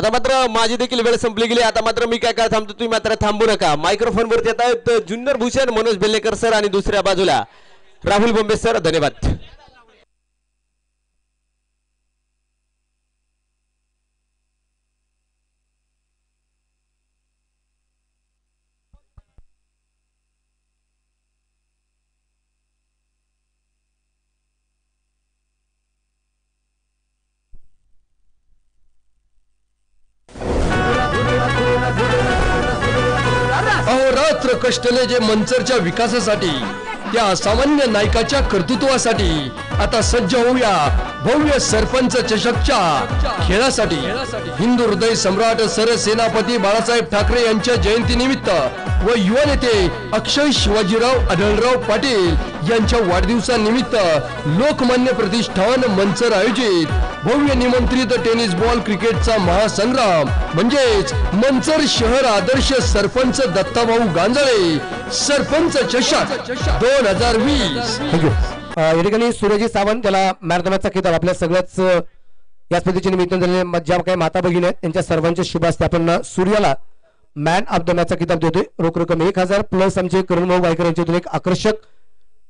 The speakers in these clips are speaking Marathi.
आता मात्र माझी देखील वेळ संपली गेली. आता मात्र मी काय काय थांबतो तुम्ही मात्र थांबू नका. मायक्रोफोन वरती येत आहेत जुन्नर भूषण मनोज बेल्लेकर सर आणि दुसऱ्या बाजूला राहुल बोंबे सर. धन्यवाद. कष्टले जे मंचरच्या विकासासाठी त्या असामान्य नायकाच्या कर्तृत्वासाठी आता सज्ज होऊया भव्य सरपंच चषकच्या खेळासाठी. हिंदू हृदय सम्राट सरसेनापती बाळासाहेब ठाकरे यांच्या जयंती निमित्त व युवा नेते अक्षय शिवाजीराव आढळराव पाटील यांच्या वाढदिवसानिमित्त लोकमान्य प्रतिष्ठान मंचर आयोजित. भव्य निमंत्रित टेनिस बॉल क्रिकेटचा महासंग्राम. म्हणजेच मंचर शहर आदर्श सरपंच दत्ताभाऊ गांजळे सरपंच चषक दोन हजार वीस. या ठिकाणी सूर्यजी सावंत त्याला मॅरेथॉनचा किताब आपल्या सगळ्याच या स्पर्धेच्या निमित्त झालेल्या ज्या काही माता भगिनी आहेत त्यांच्या सर्वांच्या शुभ असते आपण सूर्याला मॅन ऑफ द मॅचचा किताब देतोय. रोख रक्कम एक हजार प्लस आमचे करुण भाऊ गायकर यांच्यातून एक आकर्षक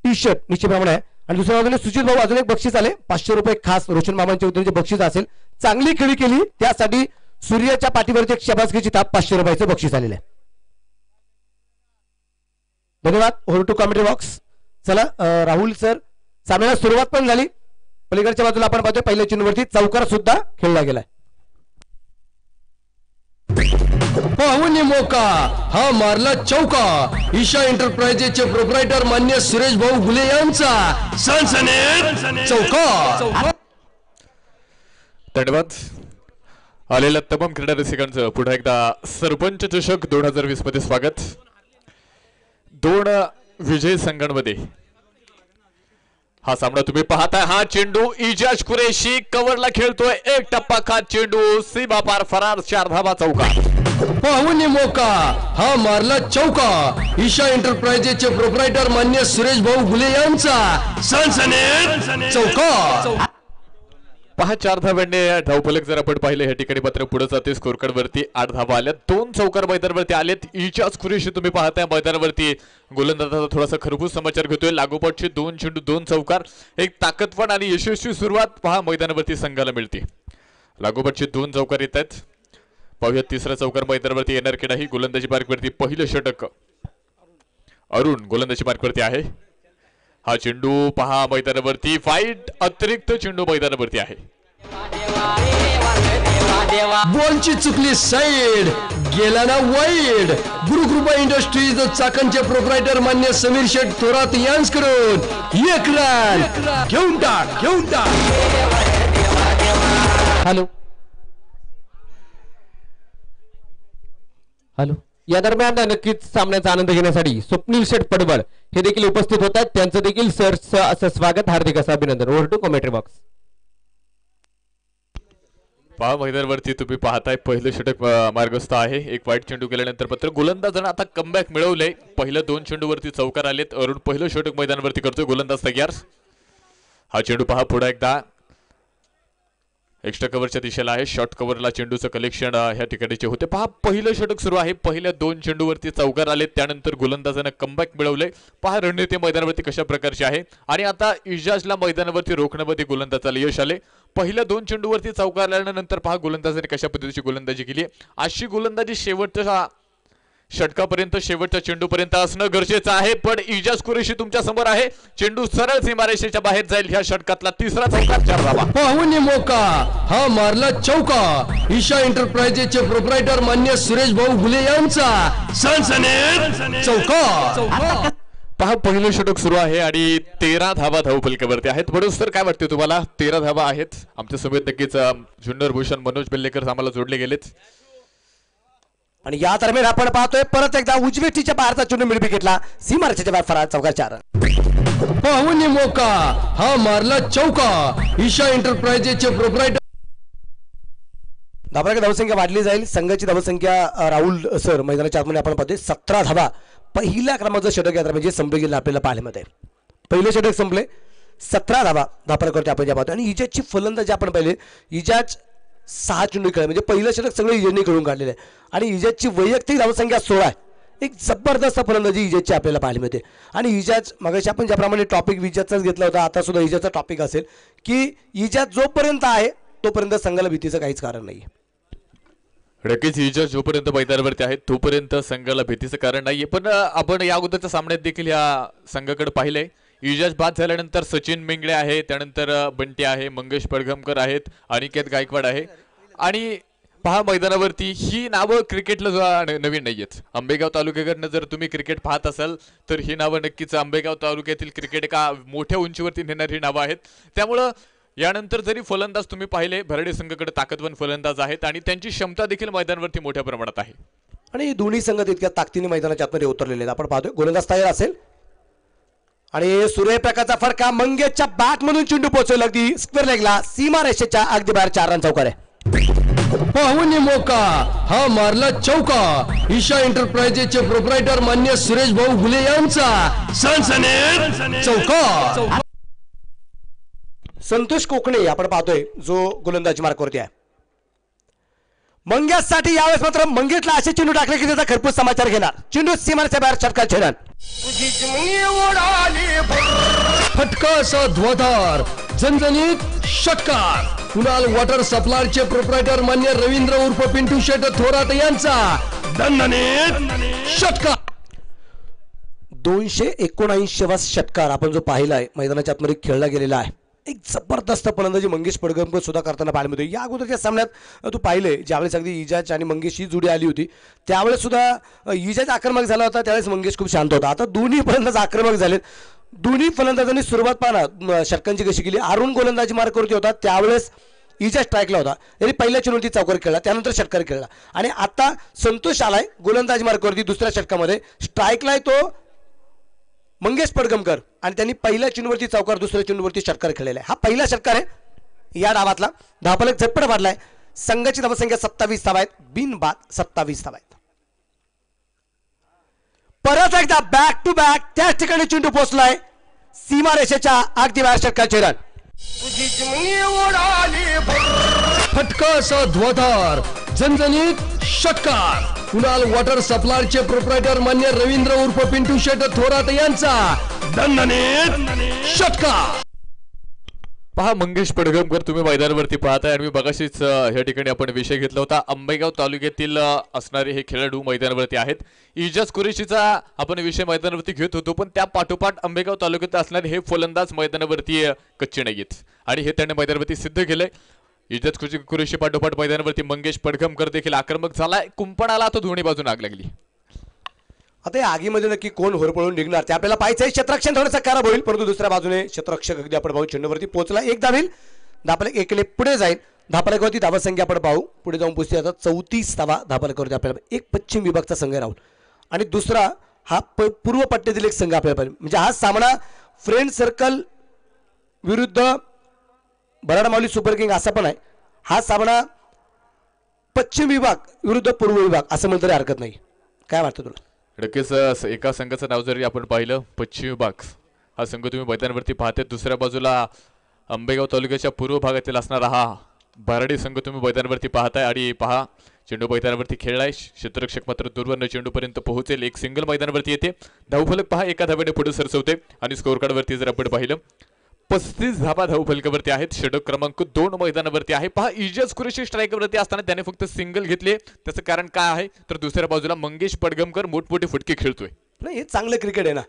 टी शर्ट निश्चितप्रमाणे आहे. आणि दुसऱ्या बाजूने सुजित भाऊ अजून एक बक्षीस आले पाचशे रुपये खास रोशन मामांच्या वतीने बक्षीस असेल चांगली खेळी केली. त्यासाठी सूर्याच्या पाठीवरती एक शबासकीची ताप पाचशे रुपयाचं बक्षीस आलेलं आहे. धन्यवाद. Whole to comedy box. चला राहुल सर सामन्याला सुरुवात पण झाली. पलीकडच्या बाजूला आपण पाहतोय पहिल्या चिन्हवरती चौकार सुद्धा खेळला गेलाय. पाहुणे मोका हा मारला चौका. ईशा एंटरप्राइजेसचे प्रोप्रायटर मान्य सुरेश भाऊ गुले यांचा. सनसनेत चौका. धन्यवाद. आलेल्या तमाम क्रीडा रसिकांचं पुन्हा एकदा सरपंच चषक दोन हजार वीसमध्ये स्वागत. दोन विजय संघांमध्ये हा सामना तुम्ही पाहताय. हा चेंडू इजाज कुरेशी कव्हरला खेळतोय. एक टप्पा खात चेंडू सीमा पार फरार चार चौका. पाहुणे मोका. हा मारला चौका. ईशा एंटरप्राइजेसचे प्रोप्रायटर मान्य सुरेश भाऊ गुले यांचा. चौका चौका. पहा चार धाव्यांनी धावफलक जर आपण पाहिले या ठिकाणी मात्र पुढे जाते. स्कोर वरती आठ धावा आल्या दोन चौकार मैदानावरती आलेत. इचाच खुरीशी तुम्ही पाहताय मैदानावरती गोलंदाजाचा थोडासा खरबूज समाचार घेतोय. लागोपाठचे दोन चेंडू दोन चौकार. एक ताकदवान आणि यशस्वी सुरुवात पहा मैदानावरती संघाला मिळते. लागोपाठचे दोन चौकार येत आहेत. पाहूया तिसरा चौकार मैदानावरती येणार की नाही. गोलंदाजी मार्कवरती पहिलं षटक. अरुण गोलंदाजी मार्कवरती आहे. हा चेंडू पहा मैदानावरती. फाईट अतिरिक्त चेंडू मैदानावरती आहे. बॉलची चुकली साईड गेला ना वाईड. गुरुकृपा इंडस्ट्रीज चाकणचे प्रोप्रायटर मान्य समीर शेठ थोरात यांच्याकडून एक रन घेऊन टाक घेऊन टाक. हॅलो. हॅलो. या दरम्यान नक्कीच सामन्याचा आनंद घेण्यासाठी स्वप्नील शेठ पडबळ हे देखील उपस्थित होतात त्यांचं देखील सर असं स्वागत. हार्दिक असं अभिनंदन. ओव्हर टू कॉमेंट्री बॉक्स पहा मैदानावरती तुम्ही पाहताय पहिलं षटक मार्गस्थ आहे. एक वाईट चेंडू केल्यानंतर पत्र गोलंदाजानं आता कमबॅक मिळवलंय. पहिलं दोन चेंडूवरती चौकार आलेत. अरुण पहिलं षटक मैदानावरती करतोय गोलंदाज तयार. हा चेंडू पहा पुढे एकदा. एक्स्ट्रा कव्हरच्या दिशेला आहे. शॉर्ट कव्हरला चेंडूचं कलेक्शन ह्या ठिकाणीचे होते. पहा पहिलं षटक सुरू आहे. पहिल्या दोन चेंडूवरती चौकार आले. त्यानंतर गोलंदाजानं कमबॅक मिळवले पहा रणनीती मैदानावरती कशा प्रकारची आहे. आणि आता इजाजला मैदानावरती रोखण्यामध्ये गोलंदाजाला यश आले पहिल्या दोन चेंडूवरती चौकार आल्यानंतर पहा गोलंदाजाने कशा पद्धतीची गोलंदाजी केली आहे. अशी गोलंदाजी शेवटच्या षटकापर्यंत शेवटच्या चेंडूपर्यंत असणं गरजेचं आहे. पण इजाज कुरेशी तुमच्यासमोर आहे. चेंडू सरळ सीमारेषेच्या बाहेर जाईल. ह्या षटकातला तिसरा चौकार चार धावा. पाहुणे मोका. हा मारला चौका. ईशा एंटरप्राइजेसचे प्रोप्रायटर मान्य सुरेश भाऊ गुले यांचा सनसनेत चौका. पहा पहिलं षटक सुरू आहे आणि तेरा धावा धावफलकावरती आहेत. म्हणून सर काय वाटते तुम्हाला? तेरा धावा आहेत. आमच्या समेत नक्कीच अं, जुन्नर भूषण मनोज बेल्लेकर आम्हाला जोडले गेलेत. आणि या दरम्यान आपण पाहतोय परत एकदा उजवी टीच्या बाहेरचा चेंडू मिळवी घेतला सीमारेषेच्या बाहेर फरार चौकार चार पाहुणे मोका हा मारला चौका. ईशा एंटरप्राइजेसचे प्रोप्रायटर धाबाला धावसंख्या वाढली जाईल. संघाची धावसंख्या राहुल सर मैदानाच्या आतमध्ये आपण पाहतोय सतरा धावा पहिल्या क्रमांकाचं षटक यात्रा म्हणजे संपले गेलं आपल्याला पाहायला मिळते पहिले षटक संपले सतरा धावा धापा करते आपण ज्या पाहतो आणि इजाजची फलंदाजी आपण पाहिले इजाज सहा चेंडू खेळ म्हणजे पहिलं षटक सगळं इजेडने खेळून काढलेलं आहे. आणि इजेडची वैयक्तिक धावसंख्या सोळा आहे एक जबरदस्त फलंदाजी इजेडची आपल्याला पाहायला मिळते. आणि इजाज मगाशी आपण ज्याप्रमाणे टॉपिक इजाजचाच घेतला होता आता सुद्धा इजाचा टॉपिक असेल की इजाज जोपर्यंत आहे तोपर्यंत संघाला भीतीचं काहीच कारण नाही नक्कीच इजाज जोपर्यंत मैदानावरती आहेत तोपर्यंत संघाला भीतीचं कारण नाहीये. पण आपण या अगोदरच्या सामन्यात देखील या संघाकडे पाहिलंय. इजाज बाद झाल्यानंतर सचिन मेंगळे आहे त्यानंतर बंटे बंटी आहे मंगेश पडघमकर आहेत अनिकेत गायकवाड आहे. आणि पहा मैदानावरती ही नावं क्रिकेटला जो- नाही आहेत आंबेगाव तालुक्याकडनं जर तुम्ही क्रिकेट पाहत असाल तर ही नावं नक्कीच आंबेगाव तालुक्यातील क्रिकेट एका मोठ्या उंचीवरती नेणारी नावं आहेत. त्यामुळं यानंतर जरी फलंदाज तुम्ही पाहिले भरडे संघाकडे ताकदवान फलंदाज आहेत आणि त्यांची क्षमता देखील मैदानावरती मोठ्या प्रमाणात आहे. आणि दोन्ही संघ इतक्या ताकदीने मैदानाच्या आतमध्ये उतरलेले आहेत. आपण पाहतोय गोलंदाज तयार असेल आणि सूर्यप्रकाशचा फडका मंगेशच्या बॅट मधून चेंडू पोहोचवला. अगदी स्क्वेअर लेगला सीमा रेषेच्या अगदी बाहेर चार रन चौकार आहे पाहुणे मोका हा मारला चौका. ईशा एंटरप्राइजेसचे प्रोप्रायटर मान्य सुरेश भाऊ गुले यांचा. सनसनेत चौका. संतोष कोकणे आपण पाहतोय जो गोलंदाजी मार्कवरती आहे. मंगेशसाठी यावेळेस मात्र मंगेशला असे चेंडू टाकले की त्याचा खरपूस समाचार घेणार. चेंडू सीमारेच्या बाहेर षटकार छेडणार फटका असा ध्वधार झणझणीत षटकार. कुणाल वॉटर सप्लायचे प्रोप्रायटर मान्य रवींद्र उर्फ पिंटू शेट थोरात यांचा दणदणीत षटकार. दोनशे एकोणऐंशीवा षटकार आपण जो पाहिलाय मैदानाच्या आतमध्ये खेळला गेलेला आहे. एक जबरदस्त फलंदाजी मंगेश पडगमकर सुद्धा करताना पाहायला मिळतो या अगोदरच्या सामन्यात तू पाहिले ज्यावेळेस अगदी इजाज आणि मंगेश ही जुडी आली होती त्यावेळेस सुद्धा इजाज आक्रमक झाला होता त्यावेळेस मंगेश खूप शांत होता. आता दोन्ही फलंदाज आक्रमक झालेत. दोन्ही फलंदाजांनी सुरुवात पाहना षटकांची कशी केली. अरुण गोलंदाजी मार्कवरती होता त्यावेळेस इजा स्ट्राईकला होता. यांनी पहिल्या चेंडूवरती चौकार खेळला त्यानंतर षटकार खेळला. आणि आता संतोष आलाय गोलंदाजी मार्कवरती दुसऱ्या षटकामध्ये. स्ट्राईकला आहे तो मंगेश पडगमकर आणि त्यांनी पहिल्या चेंडूवरती चौकार दुसऱ्या चेंडूवरती षटकार खेळलेला आहे. हा पहिला षटकार आहे या डावातला. धावफलक झटपट वाढलाय संघाची धावसंख्या सत्तावीस धावा आहेत. बिनबाद सत्तावीस धावा आहेत. परत एकदा बॅक टू बॅक त्याच ठिकाणी चेंडू पोहोचलाय. सीमा रेषेच्या अगदी बाहेर षटकाचे रन फटका असा ध्वधार झणझणीत षटकार. कुणाल वॉटर सप्लायचे प्रोप्रायटर मान्य रवींद्र उर्फ पिंटू शेट थोरात यांचा दणदणीत षटकार. पहा मंगेश पडगमकर तुम्ही मैदानावरती पाहताय आणि मी बघाशीच या ह्या ठिकाणी आपण विषय घेतला होता. आंबेगाव तालुक्यातील असणारे हे खेळाडू मैदानावरती आहेत. इजाज कुरेशीचा आपण विषय मैदानावरती घेत होतो पण त्या पाठोपाठ आंबेगाव तालुक्यात असणारे हे फलंदाज मैदानावरती कच्चे नाहीत आणि हे त्याने मैदानावरती सिद्ध केलंय. इज्जत खुशी कुरेशी पाठोपाठ मैदानावरती मंगेश पडगमकर देखील आक्रमक झालाय. कुंपणाला तो दोन्ही बाजून आग लागली. आता या आगीमध्ये नक्की कोण होरपळून निघणार? ते आपल्याला पाहायचं आहे क्षेत्ररक्षण थोडंसं खराब होईल परंतु दुसऱ्या बाजूने क्षेत्ररक्षक अगदी आपण पाहू चेंडूवरती पोहोचला. एक धावेल धापलक एकले पुढे जाईल. धापलकावरती धावसंख्या आपण पाहू. पुढे जाऊन पुसते आता चौतीस धावा धापलकावरती आपल्याला एक पश्चिम विभागचा संघ राहून आणि दुसरा हा प पूर्व पट्ट्यातील एक संघ आपल्याला पाहिजे. म्हणजे हा सामना फ्रेंड सर्कल विरुद्ध बराडा माऊली सुपर किंग असा पण आहे. हा सामना पश्चिम विभाग विरुद्ध पूर्व विभाग असं म्हणलं तरी हरकत नाही. काय वाटतं तुला? नक्कीच एका संघाचं नाव जरी आपण पाहिलं पश्चिम विभाग हा संघ तुम्ही मैदानावरती पाहते दुसऱ्या बाजूला आंबेगाव तालुक्याच्या पूर्व भागातील असणारा हा भराडी संघ तुम्ही मैदानावरती पाहताय. आणि पहा चेंडू मैदानावरती खेळलाय. क्षेत्ररक्षक मात्र दूरवरनं चेंडूपर्यंत पोहोचेल. एक सिंगल मैदानावरती येते. धावफलक पहा एका धाव्याने पुढे सरसवते. आणि स्कोअर कार्डवरती जर आपण पाहिलं पस्तीस धाबा धावफलकावरती आहेत. षटक क्रमांक दोन मैदानावरती आहे. पहा इजस कुरेशी स्ट्राईकवरती असताना त्याने फक्त सिंगल घेतले. त्याचं कारण काय आहे? तर दुसऱ्या बाजूला मंगेश पडगमकर मोठमोठे फुटके खेळतोय. नाही हे चांगलं क्रिकेट आहे ना.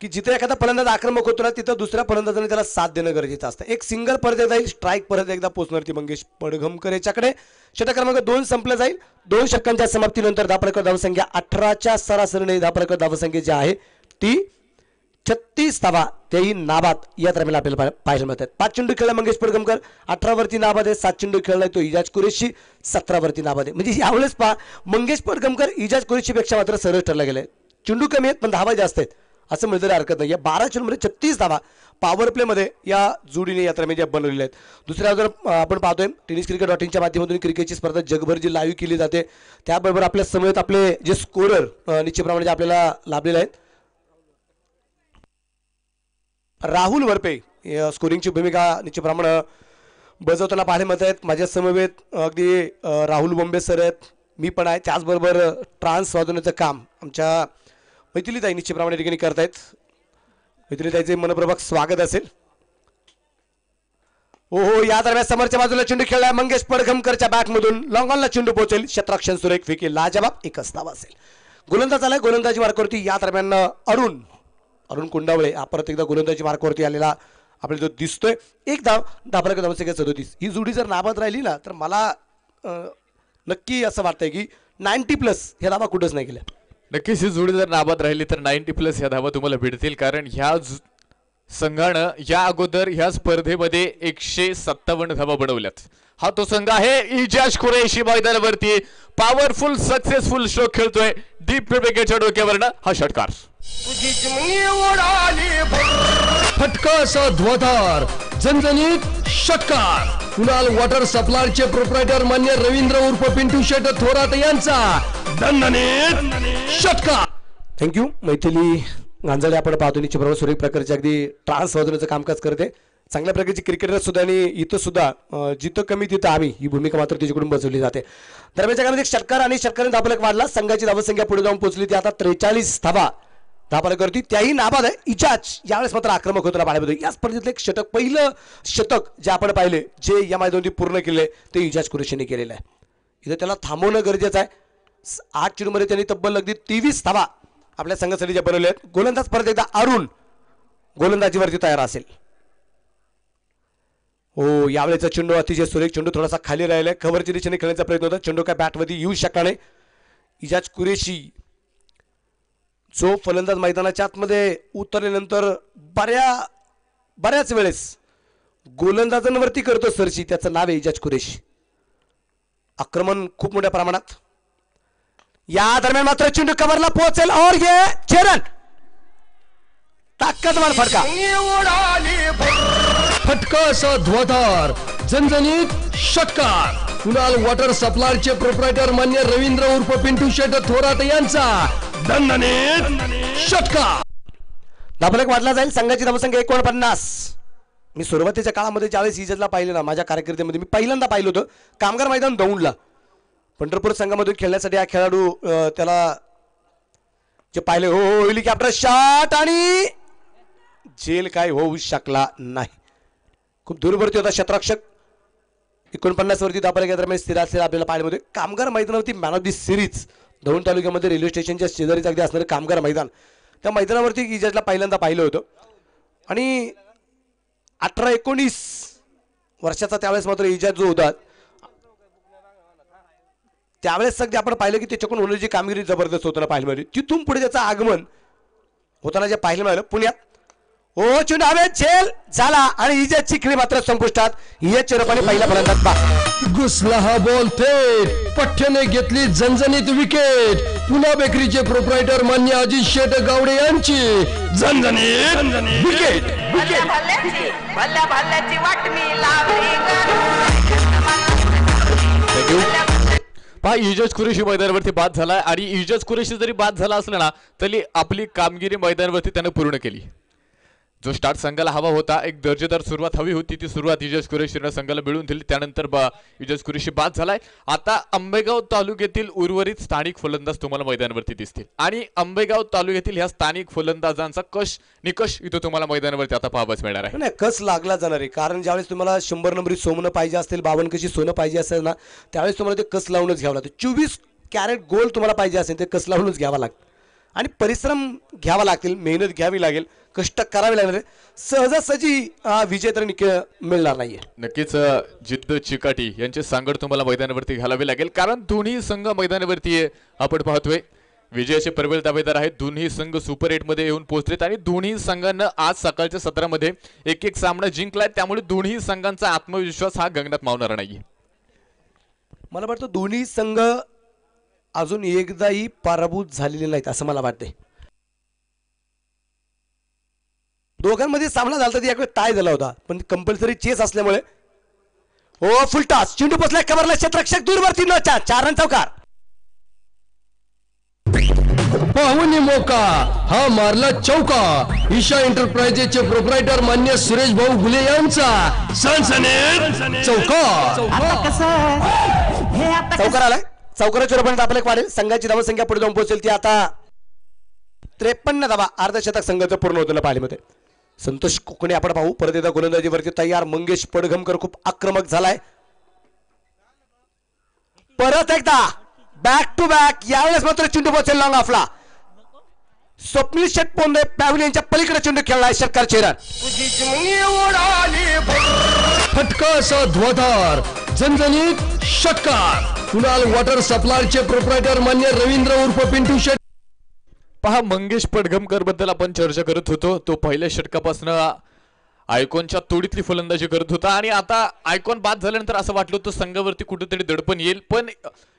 की जिथे एखादा फलंदाज आक्रमक होतो ना तिथं दुसऱ्या फलंदाजाने त्याला साथ देणं गरजेचं असतं. एक सिंगल परत एकदा येईल स्ट्राईक परत एकदा पोचणार ती मंगेश पडघमकर याच्याकडे. षटक क्रमांक दोन संपलं जाईल. दोन षटकांच्या समाप्तीनंतर धापडकर धावसंख्या अठराच्या सरासरीने धापडकर धावसंख्या जी आहे ती छत्तीस धावा तेही नाबाद या दरम्यान आपल्याला पाहायला मिळतात. पाच चेंडू खेळला मंगेश पडगमकर अठरावरती नाबाद आहे सात चेंडू खेळलाय तो इजाज कुरेशी सतरावरती नाबाद आहे. म्हणजे यावेळेस पहा मंगेश पडगमकर इजाज कुरेशीपेक्षा मात्र सरळ ठरला गेलाय. चेंडू कमी आहेत पण धावा जास्त आहेत असं म्हणलं तरी हरकत नाही. या बारा चेंडूमध्ये छत्तीस धावा पॉवर प्लेमध्ये या जोडीने या दरम्यान बनवलेल्या आहेत. दुसऱ्या जर आपण पाहतोय टेनिस क्रिकेट डॉट इनच्या माध्यमातून क्रिकेटची स्पर्धा जगभर जी लाईव्ह केली जाते त्याबरोबर आपल्या समवेत आपले जे स्कोरर निश्चितप्रमाणे जे आपल्याला लाभलेले आहेत राहुल वरपे स्कोरिंगची भूमिका निश्चितप्रमाणे बजावताना पाहायला मिळत आहेत. माझ्या समवेत अगदी राहुल बोंबे सर आहेत. मी पण आहे. त्याचबरोबर ट्रान्स वाजवण्याचं काम आमच्या मैथिलीताई निश्चितप्रमाणे ठिकाणी करतायत. मैथिलीताईचे मनप्रभाग स्वागत असेल. हो हो या दरम्यान समोरच्या बाजूला चेंडू खेळला मंगेश पडघमकरच्या बॅटमधून. लॉंगॉनला चेंडू पोहोचेल. शत्रक्षण सुरेख फिके लाजबाब एकच धाव असेल. गोलंदाज आलाय. गोलंदाजी मार्कवरती या दरम्यान अरुण अरुण कुंडावळे हा परत एकदा गोलंदाजी मार्कवरती आलेला आपल्याला जो दिसतोय. एक धाव दाबला क्रमांक सदोतीस ही जोडी जर नाबाद राहिली ना तर मला नक्की असं वाटतंय की नाईन्टी प्लस ह्या धावा कुठंच नाही गेल्या. नक्कीच ही जोडी जर नाबाद राहिली तर नाईन्टी प्लस ह्या धावा तुम्हाला भेटतील. कारण ह्या संघानं या अगोदर ह्या स्पर्धेमध्ये एकशे सत्तावन्न धावा बनवल्यात. हा तो संघ आहे. इजाज कुरेशी मैदानावरती. पॉवरफुल सक्सेसफुल स्ट्रोक खेळतोय. डीप विकेटच्या डोक्यावरनं हा षटकार. फटका असा ध्वधार झणझणीत षटकार. कुणाल वॉटर सप्लायचे प्रोप्रायटर मान्य रवींद्र उर्फ पिंटू शेट थोरात यांचा दणदणीत षटकार. थँक्यू मैथिली गांजाडे आपण पाहतो सुरेख प्रकारचे अगदी ट्रान्स वाजवण्याचं कामकाज करते. चांगल्या प्रकारची क्रिकेटर सुद्धा आणि इथं सुद्धा जिथं कमी तिथं आम्ही. ही भूमिका मात्र तिच्याकडून बसवली जाते. दरम्यानच्या काळात एक षटकार आणि षटकाराने धापलक वाढला. संघाची धावसंख्या पुढे जाऊन पोहोचली ती आता त्रेचाळीस धावा धापालकवरती त्याही नाबाद आहे. इजाज यावेळेस मात्र आक्रमक होताना पाहायला या स्पर्धेतलं एक षटक पहिलं शतक जे आपण पाहिले जे या मैदानावरती पूर्ण केले ते इजाज कुरेशीने केलेलं आहे. इथं त्याला थांबवणं गरजेचं आहे. आठ चेंडूमध्ये त्यांनी तब्बल अगदी तेवीस धावा आपल्या संघासाठी ज्या बनवल्या आहेत. गोलंदाज परत एकदा अरुण गोलंदाजीवरती तयार असेल. हो यावेळेचा चेंडू अतिशय सुरेख चेंडू थोडासा खाली राहिलाय. खबरच्या दिशेने खेळण्याचा प्रयत्न होता. चेंडू काय बॅटमध्ये येऊ शकला नाही. इजाज कुरेशी जो फलंदाज मैदानाच्या आतमध्ये उतरल्यानंतर बऱ्या बऱ्याच वेळेस गोलंदाजांवरती करतो सरशी. त्याचं नाव आहे इजाज कुरेशी. आक्रमण खूप मोठ्या प्रमाणात. या दरम्यान मात्र चेंडू कवरला पोहोचेल. और ये चरण ताकदवान फडका. फटकं असं ध्वधार झणझणीत षटकार. कुणाल वॉटर सप्लायचे प्रोप्रायटर मान्य रवींद्र उर्फ पिंटू शेट थोरात यांचा दणदणीत षटकार. धाबलक वाढला जाईल. संघाची धावसंख्या एकोणपन्नास. मी सुरुवातीच्या काळामध्ये ज्यावेळेस इजतला पाहिलं ना माझ्या कारकिर्दीमध्ये मी पहिल्यांदा पाहिलं होतं कामगार मैदान दौंडला. पंढरपूर संघामधून खेळण्यासाठी हा खेळाडू त्याला जे पाहिले हो हो हेलिकॉप्टर शॉट आणि जेल काय होऊ शकला नाही. खूप दूरवरती होता शतरक्षक. एकोणपन्नास वरती दाबाला दरम्यान स्थिर असलेला आपल्याला पाहिल्यामध्ये कामगार मैदानावरती man of the series Daund तालुक्यामध्ये रेल्वे स्टेशनच्या शेजारीच अगदी असणारं कामगार मैदान. त्या मैदानावरती इजाजला पहिल्यांदा पाहिलं होतं. आणि अठरा एकोणीस वर्षाचा त्यावेळेस मात्र इजाज जो होता त्यावेळेस अगदी आपण पाहिलं की त्याच्याकडून होणारी जी कामगिरी जबरदस्त होताना पाहायला मिळाली. तिथून पुढे त्याचं आगमन होताना जे पाहायला मिळालं पुण्यात ओ चेंडू हवे झेल. झाला आणि इजाजची खेळी मात्र संपुष्टात इजाज चिरपाने पहिल्या फलंदाज बा. घुसला हा बॉल थेट. पठ्ठ्याने घेतली झणझणीत विकेट पुन्हा बेकरीचे प्रोप्रायटर मान्य अजित शेट गावडे यांची झणझणीत विकेट पहा इजज कुरेशी मैदानावरती बाद झाला आणि इजज कुरेशी जरी बाद झाला असला ना तरी आपली कामगिरी मैदानावरती त्यानं पूर्ण केली. जो स्टार्ट संघाला हवा होता एक दर्जेदार सुरुवात हवी होती ती सुरुवात इजज कुरेशीनं संघाला मिळवून दिली. त्यानंतर बा कुरेशी बाद झालाय. आता आंबेगाव तालुक्यातील उर्वरित स्थानिक फलंदाज तुम्हाला मैदानावरती दिसतील. आणि आंबेगाव तालुक्यातील ह्या स्थानिक फलंदाजांचा कश निकष इथं तुम्हाला मैदानावरती आता पाहावाच मिळणार आहे. नाही कस लागला जाणार आहे? कारण ज्यावेळेस तुम्हाला शंभर नंबरी सोनं पाहिजे असतील बावन्न कशी सोनं पाहिजे असेल ना त्यावेळेस तुम्हाला ते कस लावूनच घ्यावं लागतं? चोवीस कॅरेट गोल्ड तुम्हाला पाहिजे असेल ते कस लावूनच घ्यावं लागतं? आणि परिश्रम घ्यावा लागतील मेहनत घ्यावी लागेल कष्ट करावे लागणार. सहजासहजी हा विजय तर निक मिळणार नाहीये. नक्कीच जिद्द चिकाटी यांचे सांगड तुम्हाला मैदानावरती घालावे लागेल. कारण दोन्ही संघ मैदानावरती. आपण पाहतोय. विजयाचे प्रबळ दावेदार आहेत. दोन्ही संघ सुपर एटमध्ये येऊन पोहोचलेत आणि दोन्ही संघांना आज सकाळच्या सत्रामध्ये एक एक सामना जिंकलाय. त्यामुळे दोन्ही संघांचा आत्मविश्वास हा गगनात मावणारा नाहीये. मला वाटतं दोन्ही संघ अजून एकदाही पराभूत झालेले नाहीत असं मला वाटतंय. दोघांमध्ये सामना झाला तर याकडे टाय झाला होता. पण कंपल्सरी चेस असल्यामुळे. हो फुल टॉस चेंडू बसलाय कवरला क्षेत्ररक्षक दूरवरती न चार. चार रन चौकार. पाहुणी मोका हा मारला चौका. ईशा एंटरप्राइजेसचे प्रोप्रायटर मान्य सुरेश भाऊ गुले यांचा. सनसनेत चौका. चौकार आलाय. चौकाराच्या रूपाने आपल्याला एक वाढेल. संघाची धावसंख्या पुढे जाऊन पोहोचेल ती आता त्रेपन्न धावा अर्धशतक संघाचं पूर्ण होतं पाहिल्यामध्ये संतोष कोकणे आपण पाहू. परत एकदा गोलंदाजीवरती तयार. मंगेश पडघमकर खूप आक्रमक झालाय. परत एकदा बॅक टू बॅक यावेळेस मात्र चेंडू पोहोचेल लॉंग ऑफला स्वप्नील शेट पोंदे पॅव्हलियनच्या पलीकडे चेंडू खेळलाय षटकार चेहरा. फटका ध्वधार. झणझणीत षटकार. कुणाल वॉटर सप्लायचे प्रोप्रायटर मान्य रवींद्र उर्फ पिंटू शेट. पहा मंगेश पडघमकरबद्दल आपण चर्चा करत होतो. तो पहिल्या षटकापासून आयकॉनच्या तोडीतली फलंदाजी करत होता. आणि आता आयकॉन बाद झाल्यानंतर असं वाटलं होतं संघावरती कुठेतरी दडपण येईल. पण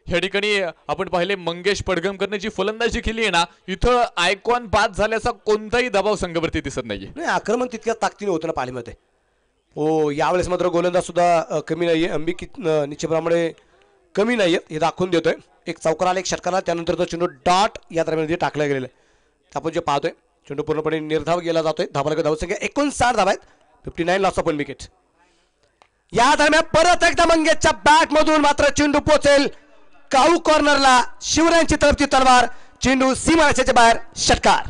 ह्या ठिकाणी आपण पाहिले मंगेश पडगमकरने जी फलंदाजी केली आहे ना इथं आयकॉन बाद झाल्याचा कोणताही दबाव संघावरती दिसत नाही आक्रमण तितक्या ताकदीने होतं ना पालीमध्ये हो यावेळेस मात्र गोलंदाज सुद्धा कमी नाही आहे अंबिक निश्चितप्रमाणे कमी नाही आहेत हे दाखवून देतोय. एक चौकाराला एक षटकाला त्यानंतर तो चेंडू डॉट या दरम्यान टाकला गेलेला आहे. आपण जे पाहतोय चेंडू पूर्णपणे निर्धाव गेला जातोय. धाबाला धावसंख्या एकोणसाठ धावा आहेत. Fifty nine loss of wicket या दरम्यान परत एकदा मंगेशच्या बॅट मधून मात्र चेंडू पोचेल. काऊ कॉर्नरला शिवरायांची तरफची तलवार. चेंडू सीमाच्या बाहेर षटकार.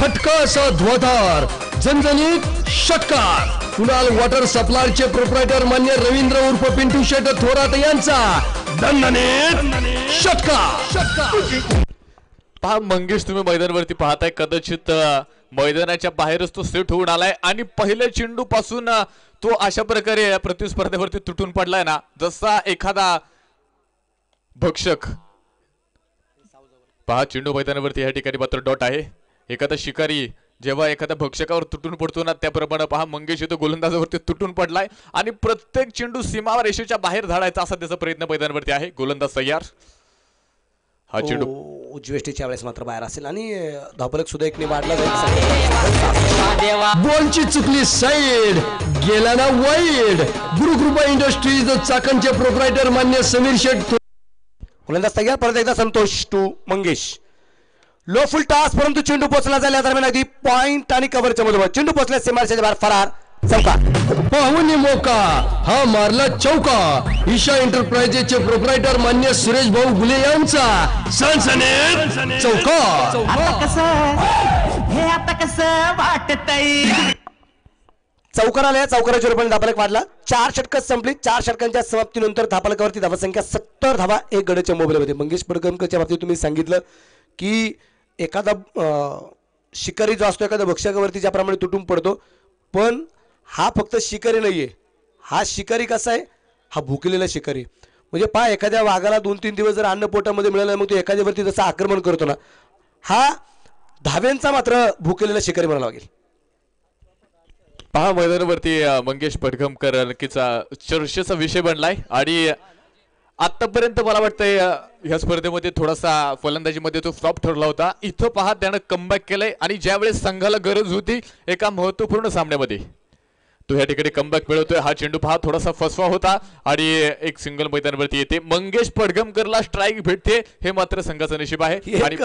फटका असा ध्वधार झणझणीत षटकार. कुणाल वॉटर सप्लायचे प्रोप्रायटर मान्य रवींद्र उर्फ पिंटू शेट थोरात यांचा पहा मंगेश तुम्ही मैदानावरती पाहताय कदाचित मैदानाच्या बाहेरच तो सेट होऊन आलाय आणि पहिल्या चेंडू पासून तो अशा प्रकारे प्रतिस्पर्धेवरती तुटून पडलाय ना जसा एखादा भक्षक. पहा चेंडू मैदानावरती या ठिकाणी मात्र डॉट आहे. एखादा शिकारी जेव्हा एखाद्या भक्षकावर तुटून पडतो ना त्याप्रमाणे पहा मंगेश इथं गोलंदाजावरती तुटून पडलाय आणि प्रत्येक चेंडू सीमा रेषेच्या बाहेर धाडायचा असा त्याचा प्रयत्न मैदानावरती आहे. गोलंदाज तयार. हा चेंडू. उजवेष्टीच्या वेळेस मात्र बाहेर असेल आणि अ, धावफलक सुद्धा एक जाईल. बॉलची चुकली साईड गेला ना वाईड गुरुकृपा इंडस्ट्रीज चाकणचे प्रोप्रायटर मान्य समीर शेठ थो- गोलंदाज तयार परत एकदा Santosh to Mangesh. Low full toss परंतु चेंडू पोचला झाल्या दरम्यान अगदी पॉइंट आणि कव्हरच्या मध्ये चेंडू पोचल्या सीमारेषेच्या बाहेर फरार. चौका. पाहुणी मोका हा मारला चौका. ईशा एंटरप्राइजेसचे प्रोप्रायटर मान्य सुरेश भाऊ गुले यांचा. सनसनेत चौका. आता कसं? हे आता कसं वाटतय? चौकार आल्या चौकाराच्या रुपयाने धापालक वाढला. चार षटकं संपली. चार षटकांच्या समाप्तीनंतर धापालकावरती धावासंख्या सत्तर धावा. एक गड्याच्या मोबाईलमध्ये. मंगेश पडकमकरच्या बाबतीत तुम्ही सांगितलं की एखादा शिकारी जो असतो एखाद्या भक्षकावरती ज्याप्रमाणे तुटून पडतो पण हा फक्त शिकारी आहे हा शिकारी कसा आहे? हा भुकलेला शिकारी म्हणजे पहा एखाद्या वाघाला दोन तीन दिवस जर अन्न पोटामध्ये मिळालं मग तो एखाद्यावरती जसं आक्रमण करतो ना हा धाव्यांचा मात्र भुकलेला शिकारी म्हणावा लागेल. पहा मैदानावरती मंगेश पडघमकर नक्कीचा चर्चेचा विषय बनलाय. आणि आतापर्यंत मला वाटतंय ह्या स्पर्धेमध्ये थोडासा फलंदाजीमध्ये तो फ्लॉप ठरला होता. इथं पहा त्यानं कमबॅक केलंय आणि ज्यावेळेस संघाला गरज होती एका महत्त्वपूर्ण सामन्यामध्ये. तो या ठिकाणी कमबॅक मिळवतोय. हा चेंडू पहा थोडासा फसवा होता आणि एक सिंगल मैदानावरती येते. मंगेश पडघमकरला स्ट्राईक भेटते हे मात्र संघाचं नशीब आहे. आणि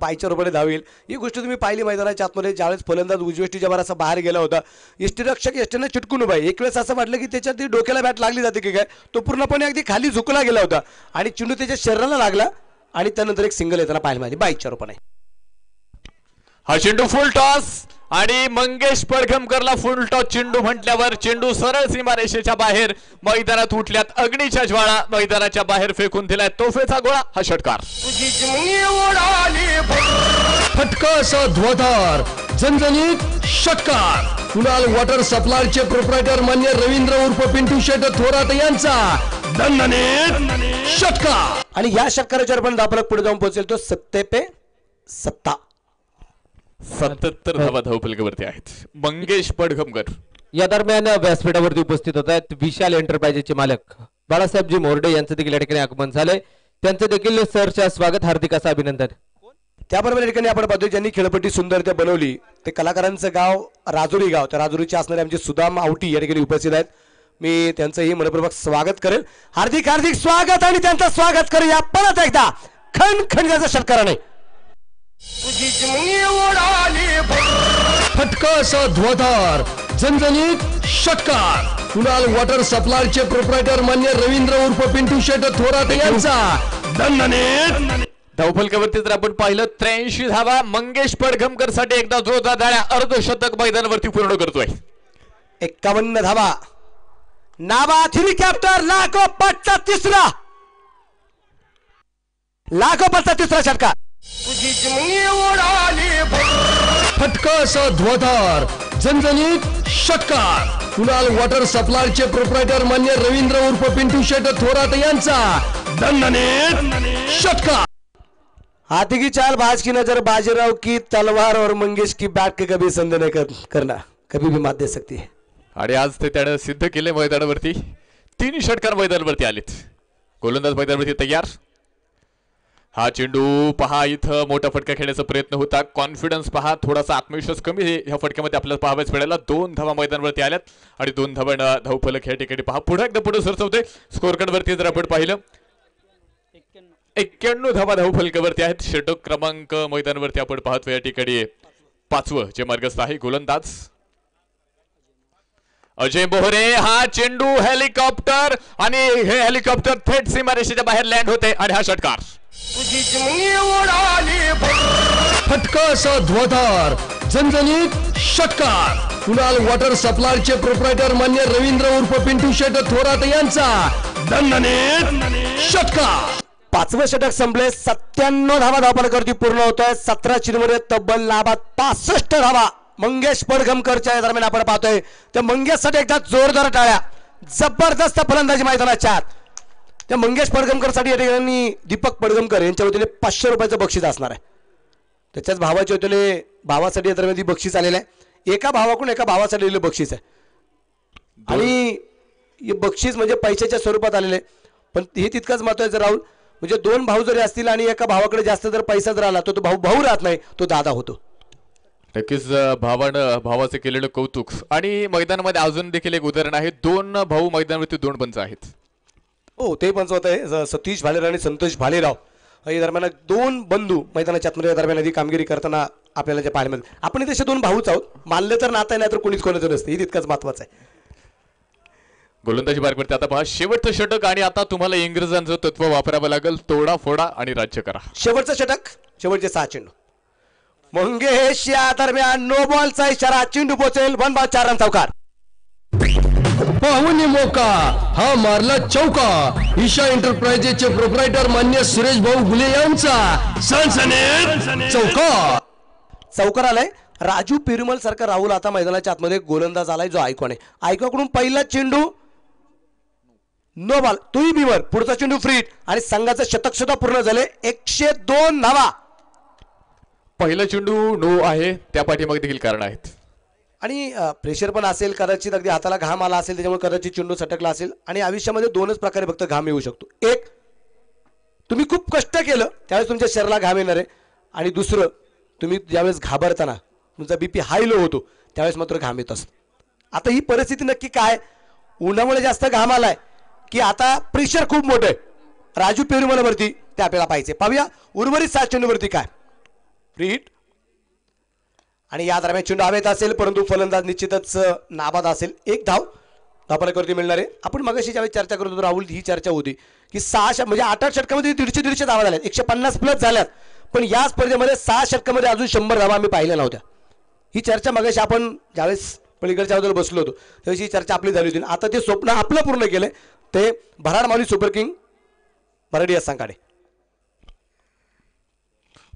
बायच्या रुपये धावेल. ही गोष्ट तुम्ही पाहिली मैदानाच्या आतमध्ये ज्यावेळेस फलंदाज उजवेष्टीच्या असा बाहेर गेला होता. यष्टीरक्षक यष्टीनं चिटकून उभा एक वेळेस असं वाटलं की त्याच्या ती डोक्याला बॅट लागली जाते की काय? तो पूर्णपणे अगदी खाली झुकला गेला होता. आणि चेंडू त्याच्या शरीराला लागला आणि त्यानंतर एक सिंगल येताना पाहायला मिळाली. बाईच्या रुपये हा चेंडू फुल टॉस आणि मंगेश पडघमकरला फुल टॉस चेंडू म्हटल्यावर चेंडू सरळ सीमारेषेच्या बाहेर मैदानात उठल्यात अग्नीच्या ज्वाळा मैदानाच्या बाहेर फेकून दिलाय तोफेचा गोळा हा षटकार. फटका असा ध्वधार झणझणीत षटकार. कुणाल वॉटर सप्लायचे प्रोप्रायटर मान्य रवींद्र उर्फ पिंटू शेट थोरात यांचा दणदणीत षटकार. आणि या षटकाराच्या पण दापलक पुढे जाऊन पोहोचेल तो सत्ते पे सत्ता. सत्याहत्तर धावा धावफलकावरती आहेत. मंगेश पडघमकर. या दरम्यान व्यासपीठावरती उपस्थित होत आहेत विशाल एंटरप्राइजेसचे मालक. बाळासाहेबजी मोर्डे यांचं देखील या ठिकाणी आगमन झालंय. त्यांचं देखील सरच्या स्वागत हार्दिक असं अभिनंदन. त्याबरोबर या ठिकाणी आपण पाहतो ज्यांनी खेळपट्टी सुंदर त्या बनवली ते कलाकारांचं गाव राजुरी गाव त्या राजुरीचे असणारे आमचे सुदाम आवटी या ठिकाणी उपस्थित आहेत. मी त्यांचंही मनपूर्वक स्वागत करेल. हार्दिक हार्दिक स्वागत आणि त्यांचं स्वागत करूया परत एकदा. षटकाराने तुझीच मी उडाली फटका असा ध्वधार झणझणीत षटकार. कुणाल वॉटर सप्लायचे प्रोप्रायटर मान्य रवींद्र उर्फ पिंटू शेट थोरात यांचा धावफलकावरती जर आपण पाहिलं त्र्याऐंशी धावा मंगेश पडघमकरसाठी एकदा जोरदार धाड्या अर्धशतक मैदानावरती पूर्ण करतोय. एक्कावन्न धावा. नावा थिरी कॅप्टर लाखो पटचा तिसरा लाखो पटचा तिसरा षटकार. तुझीच मी उडाली फटका असा ध्वधार झणझणीत षटकार. कुणाल वॉटर सप्लायचे प्रोप्रायटर मान्य रवींद्र उर्फ पिंटू शेट थोरात यांचा दणदणीत षटकार. हाथी की चाल बाज की नजर बाजीराव की तलवार और मंगेश की बैट के कभी संध नहीं कर, करना कभी भी मात दे सकती है। आणि आज ते त्यानं सिद्ध केले मैदानावरती. तीन षटकार मैदानावरती आलेत. गोलंदाज मैदानावरती तयार. हा चेंडू पहा इथं मोठा फटका खेळण्याचा प्रयत्न होता. कॉन्फिडन्स पहा थोडासा आत्मविश्वास कमी ह्या फटक्यामध्ये आपल्याला पाहाव्याच मिळाला दोन धावा मैदानावरती आल्यात आणि दोन धावा धावफलक ह्या ठिकाणी पहा. पुढे एकदा पुढे सरसवते. स्कोर वरती जर आपण पाहिलं एक्क्याण्णव धावा धावफलकावरती आहेत. षटक क्रमांक मैदानावरती आपण पाहतो या ठिकाणी पाचवं जे मार्गस्थ आहे गोलंदाज. अजय बोहरे हा चेंडू हेलिकॉप्टर आणि हे हेलिकॉप्टर थेट सीमारेषेच्या बाहेर लँड होते आणि हा षटकार. तुझीच मी उडाली फटका असा ध्वधार झणझणीत षटकार. कुणाल वॉटर सप्लायचे प्रोप्रायटर मान्य रवींद्र उर्फ पिंटू शेट थोरात यांचा दणदणीत षटकार. पाचवं षटक संपले सत्त्याण्णव धावा धावपणावरती पूर्ण होत आहे सतरा चिरमध्ये तब्बल लाभात पासष्ट धावा. मंगेश पडघमकरच्या दरम्यान आपण पाहतोय. त्या मंगेशसाठी एकदा जोरदार टाळ्या. जबरदस्त फलंदाजी मैदानाच्या आत त्या मंगेश पडघमकरसाठी या ठिकाणी दीपक पडघमकर यांच्या वतीने पाचशे रुपयाचं बक्षीस असणार आहे. त्याच्याच भावाच्या वतीने भावासाठी या दरम्यान बक्षीस आलेलं आहे. एका भावाकडून एका भावासाठी दिलेलं बक्षीस आहे. आणि हे बक्षीस म्हणजे पैशाच्या स्वरूपात आलेले आहे. पण हे तितकंच महत्वाचं राहुल. म्हणजे दोन भाऊ जरी असतील आणि एका भावाकडे जास्त जर पैसा जर आला तर तो भाऊ भाऊ राहत नाही तो दादा होतो. नक्कीच भावानं भावाचं केलेलं कौतुक. आणि मैदानामध्ये अजून देखील एक उदाहरण आहे दोन भाऊ मैदानावरती दोन पंच आहेत. हो ते पण होत आहे. सतीश भालेराव आणि संतोष भालेराव. या दरम्यान दोन बंधू मैदानाच्या आतमध्ये दरम्यान आधी कामगिरी करताना आपल्याला जे पाहायला मिळतं. आपण तसे दोन भाऊच आहोत. मानले तर नातं नाही तर कोणीच कोणाचं नसतं. हे तितकंच महत्वाचं आहे. गोलंदाजी मार्गवरती आता पहा शेवटचं षटक आणि आता तुम्हाला इंग्रजांचं तत्व वापरावं लागेल. तोडा फोडा आणि राज्य करा. शेवटचं षटक शेवटचे सहा चेंडू मंगेश या दरम्यान नो बॉलचा इशारा चेंडू पोचेल वन बॉल चार रन चौकार. पाहुणे मोका हा मारला चौका. ईशा एंटरप्राइजेसचे प्रोप्रायटर मान्य सुरेश भाऊ गुले यांचा. सनसनीत चौका चौकार आलाय. राजू पेरुमल सारखा राहुल आता मैदानाच्या आतमध्ये गोलंदाज आलाय जो आयकॉन आहे. आयकॉकडून पहिला चेंडू. नो बॉल तोही बिवर पुढचा चेंडू फ्रीट. आणि संघाचं शतक सुद्धा पूर्ण झाले एकशे दोन धावा. पहिला चेंडू नो आहे त्या पाठीमागे देखील कारण आहेत. आणि प्रेशर पण असेल कदाचित अगदी हाताला घाम आला असेल त्याच्यामुळे कदाचित चेंडू सटकला असेल आणि आयुष्यामध्ये दोनच प्रकारे फक्त घाम येऊ शकतो. एक तुम्ही खूप कष्ट केलं त्यावेळेस तुमच्या शरीराला घाम येणार आहे. आणि दुसरं तुम्ही ज्यावेळेस घाबरताना तुमचा बीपी हाय लो होतो त्यावेळेस मात्र घाम येत असतो. आता ही परिस्थिती नक्की काय? उन्हामुळे जास्त घाम आलाय की आता प्रेशर खूप मोठं आहे. राजू पेरुमलावरती ते आपल्याला पाहिजे पाहूया उर्वरित सात चेंडूवरती काय? फ्रीट आणि या दरम्यान चेंडू हवेत असेल परंतु फलंदाज निश्चितच नाबाद असेल. एक धाव धापालावरती मिळणार. आहे आपण मगाशी ज्यावेळी चर्चा करत होतो राहुल ही चर्चा होती की सहा म्हणजे आठ आठ षटकामध्ये दीडशे दीडशे धावा झाल्यात. एकशे पन्नास प्लस झाल्यात. पण या स्पर्धेमध्ये सहा षटकामध्ये अजून शंभर धावा आम्ही पाहिल्या नव्हत्या. ही चर्चा मगाशी आपण ज्यावेळेस पलीकडच्या अगोदर बसलो होतो त्यावेळेस ही चर्चा आपली झाली होती. आता ते स्वप्न आपलं पूर्ण केलं ते भराड माऊली सुपर किंग मराठी असतांकडे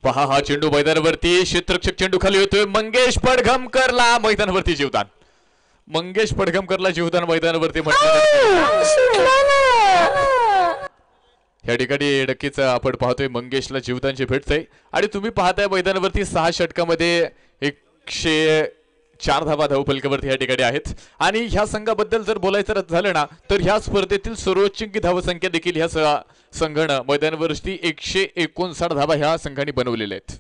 पहा हा चेंडू मैदानावरती क्षेत्ररक्षक चेंडू खाली होतोय मंगेश पडघमकरला मैदानावरती जीवदान. मंगेश पडघमकरला जीवदान मैदानावरती म्हटलं या ठिकाणी नक्कीच आपण पाहतोय मंगेशला जीवदानचे भेटतंय आणि तुम्ही पाहताय मैदानावरती सहा षटकामध्ये एकशे चार धावा धावफलकावरती या ठिकाणी आहेत. आणि ह्या संघाबद्दल जर बोलायचं झालं ना तर ह्या स्पर्धेतील सर्वोच्च धावसंख्या देखील ह्या स- संघानं मैदानावरती एकशे एकोणसाठ धावा ह्या संघाने बनवलेल्या आहेत.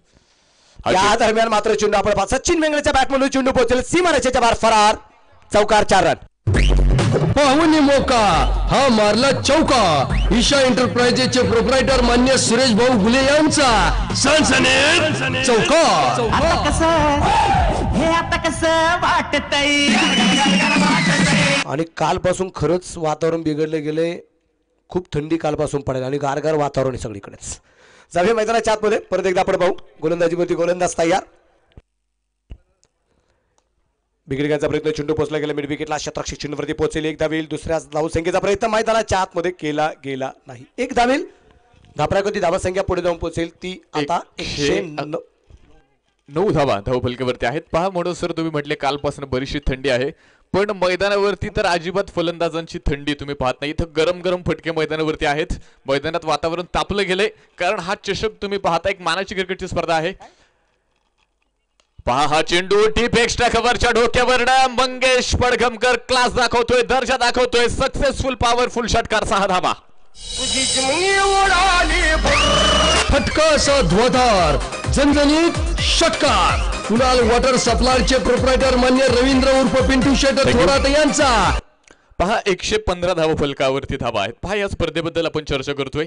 या दरम्यान मात्र चेंडू आपण पाहतो. सचिन वेंगळच्या बॅटमधून चेंडू पोहोचेल. सीमारेषेच्या बाहेर फरार. चौकार चार रन पाहुणे मोका. हा मारला चौका. ईशा एंटरप्राइजेसचे प्रोप्रायटर मान्य सुरेश भाऊ गुले यांचा. सनसने चौका. आता कसं? हे आता कसं वाटतय? आणि कालपासून खरंच वातावरण बिघडलं गेले. खूप थंडी कालपासून पडेल आणि गारगार वातावरण आहे सगळीकडेच. जाऊया मैदानाच्या आतमध्ये. परत एकदा आपण पाहू. गोलंदाजीवरती गोलंदाज तयार. बिघडण्याचा प्रयत्न. चेंडू पोचला गेला. मिड विकेटला शतरक्षक चेंडूवरती पोहोचेल. एक धावेल दुसऱ्या धावसंख्येचा प्रयत्न. मैदानाच्या आतमध्ये केला गेला नाही. एक धावेल धापरागती धावसंख्या पुढे जाऊन पोहोचेल. ती आता एकशे नऊ. धावा धावफलकेवरती आहेत. पहा म्हणून सर तुम्ही म्हटले कालपासून बरीचशी थंडी आहे. पण मैदानावरती तर अजिबात फलंदाजांची थंडी तुम्ही पाहत नाही. इथं गरम गरम फटके मैदानावरती आहेत. मैदानात वातावरण तापलं गेलंय. कारण हा चषक तुम्ही पाहता एक मानाची क्रिकेटची स्पर्धा आहे. पहा हा चेंडू टीप एक्स्ट्रा कव्हरच्या डोक्यावरनं मंगेश पडघमकर क्लास दाखवतोय दर्जा दाखवतोय. सक्सेसफुल पॉवरफुल षटकार सहा धावा. फटका असा ध्वधार झणझणीत षटकार. कुणाल वॉटर सप्लायचे प्रोप्रायटर मान्य रवींद्र उर्फ पिंटू शेटर थोरात यांचा. पहा एकशे पंधरा धावा फलकावरती धावा आहेत. पहा या स्पर्धेबद्दल आपण चर्चा करतोय.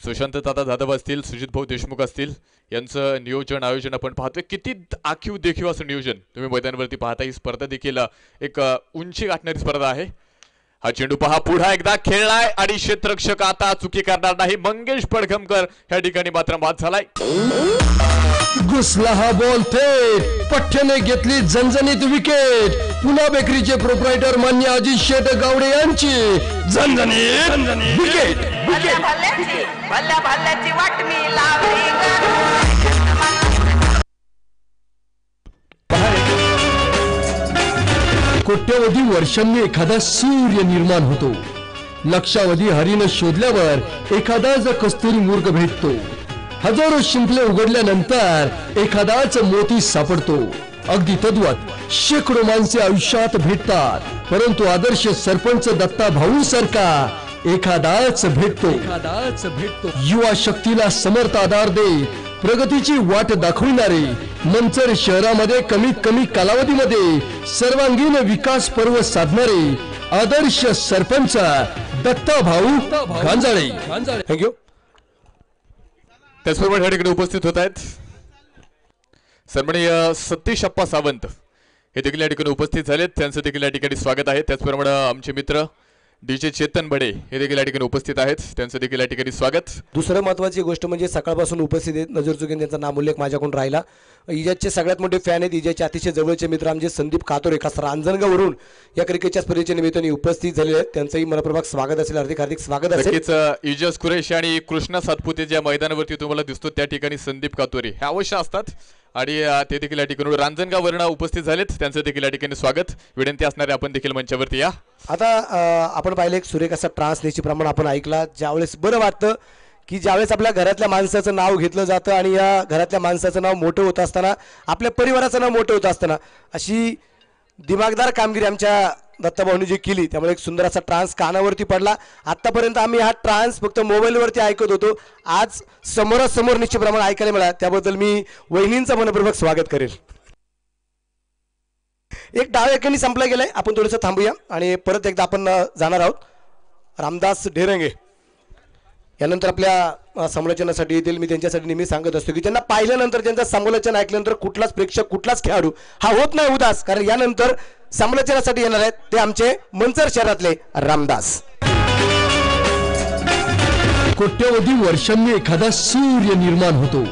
सुशांत दादा जाधव असतील सुजित भाऊ देशमुख असतील यांचं नियोजन आयोजन आपण पाहतोय. किती आखीव देखीव असं नियोजन तुम्ही मैदानावरती पाहता ही स्पर्धा देखील एक उंची गाठणारी स्पर्धा आहे. हा चेंडू पहा पुढा एकदा खेळलाय आणि क्षेत्ररक्षक आता चुकी करणार नाही. मंगेश पडघमकर या ठिकाणी मात्र बाद झालाय. घुसला हा बॉल थेट. पठ्ठ्याने घेतली झणझणीत विकेट पुन्हा बेकरीचे प्रोप्रायटर मान्य अजित शेट गावडे यांची. झणझणीत विकेट भल्या भल्याची भल्या भल्याची वाटणी लावली. कोट्यवधी वर्षांनी एखादा सूर्य निर्माण होतो. लक्षावधी हरीनं शोधल्यावर एखादाच कस्तुरी मूर्ख भेटतो. हजारो शिंपले उघडल्यानंतर एखादाच मोती सापडतो. अगदी तद्वत शेकडो माणसे आयुष्यात भेटतात. परंतु आदर्श सरपंच दत्ता भाऊ सारखा एखादाच भेटतो. एखादाच भेटतो. युवा शक्तीला समर्थ आधार दे प्रगतीची वाट दाखविणारे मंचर शहरामध्ये कमीत कमी कालावधीमध्ये सर्वांगीण विकास पर्व साधणारे आदर्श सरपंच दत्ता भाऊ गांजाळे थँक्यू त्याचबरोबर या ठिकाणी उपस्थित होत आहेत सन्माननीय सतीश अप्पा सावंत. हे देखील या ठिकाणी उपस्थित झालेत. त्यांचं देखील या ठिकाणी स्वागत आहे. त्याचप्रमाणे आमचे मित्र डी जे चेतन बडे हे देखील या ठिकाणी उपस्थित आहेत. त्यांचं देखील या ठिकाणी स्वागत. दुसरं महत्वाची गोष्ट म्हणजे सकाळपासून उपस्थित आहेत. नजर चुकीन त्यांचा नाम उल्लेख माझ्याकडून राहिला. इजाजचे सगळ्यात मोठे फॅन आहेत. इजाचे अतिशय जवळचे मित्र आमचे संदीप कातोरे खास रांजणगावरून या क्रिकेटच्या स्पर्धेच्या निमित्ताने उपस्थित झालेले आहेत. त्यांचंही मनपूर्वक स्वागत असेल. हार्दिक हार्दिक स्वागत असेल. इजस कुरेश आणि कृष्णा सातपुते ज्या मैदानावरती तुम्हाला दिसतो त्या ठिकाणी संदीप कातोरे हे अवश्य असतात. आणि ते देखील या ठिकाणी रांजणगाववरून उपस्थित झालेत. त्यांचं देखील या ठिकाणी स्वागत. विनंती असणारे आपण देखील मंचावरती या. आता आपण पाहिलं एक सुरेख असा ट्रान्स प्रमाण आपण ऐकला. ज्यावेळेस बरं वाटतं की ज्यावेळेस आपल्या घरातल्या माणसाचं नाव घेतलं जातं आणि या घरातल्या माणसाचं नाव मोठं होत असताना आपल्या परिवाराचं नाव मोठं होत असताना अशी दिमागदार कामगिरी आमच्या दत्ताभाऊनी जी केली त्यामुळे एक सुंदर असा ट्रान्स कानावरती पडला. आत्तापर्यंत आम्ही हा ट्रान्स फक्त मोबाईलवरती ऐकत होतो. आज समोरासमोर निश्चितप्रमाणे ऐकायला मिळाला. त्याबद्दल मी वहिनींचं मनपूर्वक स्वागत करेल. एक डाव एकाने संपला गेलाय. आपण थोडंसं थांबूया आणि परत एकदा आपण जाणार आहोत. रामदास ढेरंगे. यानंतर आपल्या अ, समालोचनासाठी येतील. मी त्यांच्यासाठी नेहमी सांगत असतो की त्यांना पाहिल्यानंतर त्यांचं समालोचन ऐकल्यानंतर कुठलाच प्रेक्षक कुठलाच खेळाडू हा होत नाही उदास. कारण यानंतर समालोचनासाठी येणार आहेत ते आमचे मंचर शहरातले रामदास. कोट्यवधी वर्षांनी एखादा सूर्य निर्माण होतो.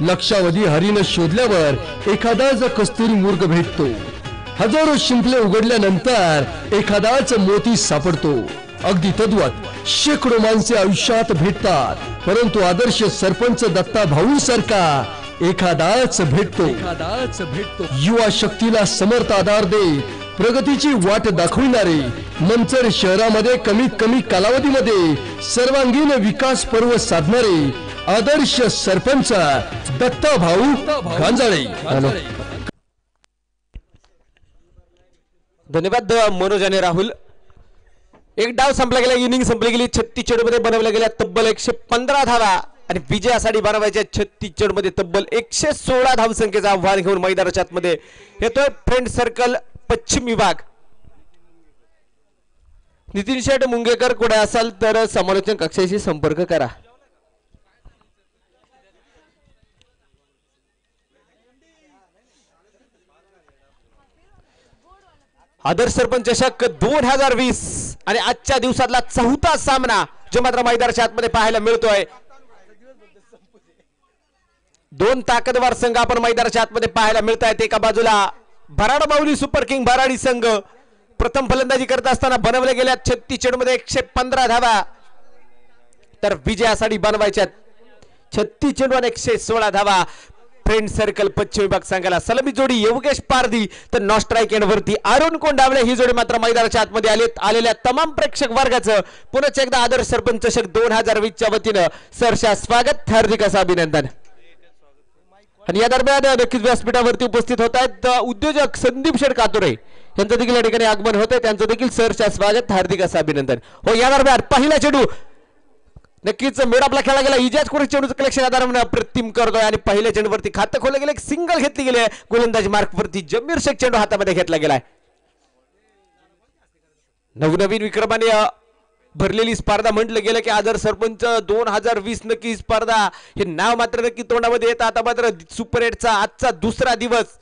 लक्षावधी हरीनं शोधल्यावर एखादाच कस्तुरी मुर्ग भेटतो. हजारो शिंपले उघडल्यानंतर एखादाच मोती सापडतो. अगदी तद्वत शेकडो माणसे आयुष्यात भेटतात. परंतु आदर्श सरपंच दत्ता भाऊ सारखा एखादाच भेटतो. एखादाच भेटतो. युवा शक्तीला समर्थ आधार दे प्रगतीची वाट दाखविणारे मंचर शहरामध्ये कमीत कमी कालावधीमध्ये सर्वांगीण विकास पर्व साधणारे आदर्श सरपंच दत्ता भाऊ गांजाळे धन्यवाद मनोज आणि राहुल. एक डाव संपला गेला इनिंग संपली गेली छत्तीस चेडमध्ये बनवल्या गेल्या तब्बल एकशे पंधरा धावा. आणि विजयासाठी बनवायच्या छत्तीस चेडमध्ये तब्बल एकशे सोळा धावसंख्येचं आव्हान घेऊन मैदानाच्या आतमध्ये येतोय. फ्रेंड सर्कल पश्चिम विभाग. नितीन शेठ मुंगेकर कुठे असाल तर समालोचन कक्षाशी संपर्क करा. आदर्श सरपंच चषक दोन हजार वीस आणि आजच्या दिवसातला चौथा सामना जो मात्र मैदानाच्या आतमध्ये पाहायला मिळतोय. दोन ताकदवार संघ आपण मैदानाच्या आतमध्ये पाहायला मिळत आहेत एका बाजूला भराड माऊली सुपर किंग भराडी संघ. प्रथम फलंदाजी करत असताना बनवल्या गेल्या छत्तीस चेंडूमध्ये एकशे पंधरा धावा. तर विजयासाठी बनवायच्या छत्तीस चेंडू आणि एकशे सोळा धावा. फ्रेंड सर्कल पश्चिम विभाग संघाला. सलमी जोडी योगेश पारधी तर नॉस्ट्राईक एंडवरती अरुण कोंडावळे ही जोडी मात्र मैदानाच्या आतमध्ये आले आलेल्या तमाम प्रेक्षक वर्गाचं पुन्हा एकदा आदर्श सरपंच चषक दोन हजार वीसच्या वतीनं सरशा स्वागत. हार्दिक असं अभिनंदन. आणि या दरम्यान नक्कीच व्यासपीठावरती उपस्थित होत आहेत उद्योजक संदीप शेठ कातुरे. यांचं देखील या ठिकाणी आगमन होते त्यांचं देखील सरच्या स्वागत हार्दिक असं अभिनंदन. हो या दरम्यान पहिला चेंडू नक्कीच मेडापला खेळला गेला. इजाज कुरे चेंडूचं कलेक्शन आधार अप्रतिम करतोय आणि पहिल्या चेंडूवरती खातं खोललं गेलं एक सिंगल घेतली गेली आहे. मार्कवरती जमीर शेख चेंडू हातामध्ये घेतला गेलाय. नवनवीन विक्रमाने भरलेली स्पर्धा म्हटलं गेलं की आदर सरपंच दोन हजार वीस नक्की स्पर्धा. हे नाव मात्र नक्की तोंडामध्ये येतं. आता मात्र सुपर एटचा आजचा दुसरा दिवस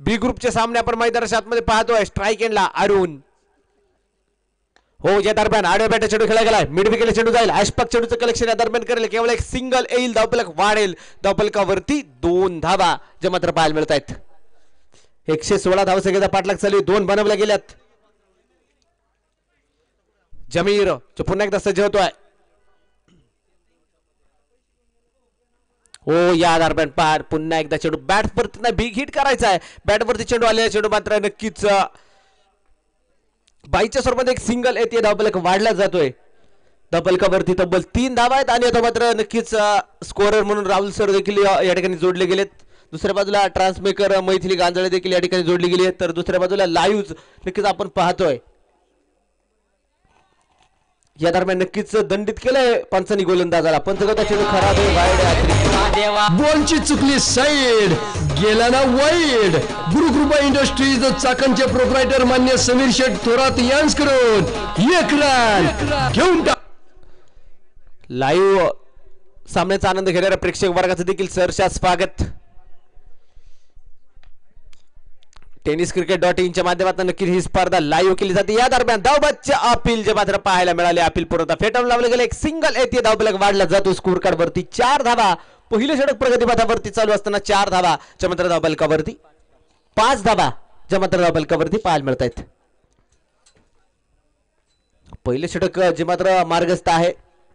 बी ग्रुपचे सामने आपण मैदानाच्या आतमध्ये पाहतोय. स्ट्राईक एंडला अरुण. हो या दरम्यान आडव्या बॅटा चेंडू खेळला गेलाय. मिड विकेट चेंडू जाईल. आशपाक चेंडूचं कलेक्शन या दरम्यान करेल. केवळ एक सिंगल येईल. धावपलक वाढेल. धावपलकावरती दोन धावा जे मात्र पाहायला मिळत आहेत एकशे सोळा धावसंख्येचा पाठलाग चालू दोन बनवल्या गेल्यात. जमीर जो पुन्हा एकदा सज्ज होतोय हो या दरम्यान पार पुन्हा एकदा चेंडू. बॅट वरती नाही बिग हिट करायचा आहे बॅट वरती चेंडू आलेला चेंडू मात्र नक्कीच बाईच्या स्वरूपात एक सिंगल येते धावपलक वाढला जातोय. धावपलकावरती तब्बल तीन धावा आहेत आणि आता मात्र नक्कीच स्कोरर म्हणून राहुल सर देखील या या ठिकाणी जोडले गेलेत. दुसऱ्या बाजूला ट्रान्समेकर मैथिली गांजळे देखील या ठिकाणी जोडली गेली आहेत. तर दुसऱ्या बाजूला लाईव्ह नक्कीच आपण पाहतोय. या दरम्यान नक्कीच दंडित केलंय पंचानी गोलंदाजाला. पंचगता चेंडू खराब. बॉलची चुकली साईड गेला ना वाईड गुरुकृपा इंडस्ट्रीज चाकणचे प्रोप्रायटर मान्य समीर शेठ थोरात यांच्याकडून एक रन घेऊन टाक. लाईव्ह सामन्याचा आनंद घेणाऱ्या प्रेक्षक वर्गाचं देखील सरशा स्वागत. टेनिस क्रिकेट डॉट इनच्या माध्यमातून नक्की ही स्पर्धा लाईव्ह केली जाते. या दरम्यान धावबादचे अपील जे मात्र पाहायला मिळाले अपील पुरवता फेटाळून लावले गेले. एक सिंगल येते धावबलक वाढला जातो. स्कोर कार्ड वरती चार धावा. पहिले षटक प्रगतीपथावरती चालू असताना चार धावा. ज्या मात्र धावबलकावरती पाच धावा ज्या मात्र धावबलकावरती पाहायला मिळत आहेत. पहिले षटक जे मात्र मार्गस्थ आहे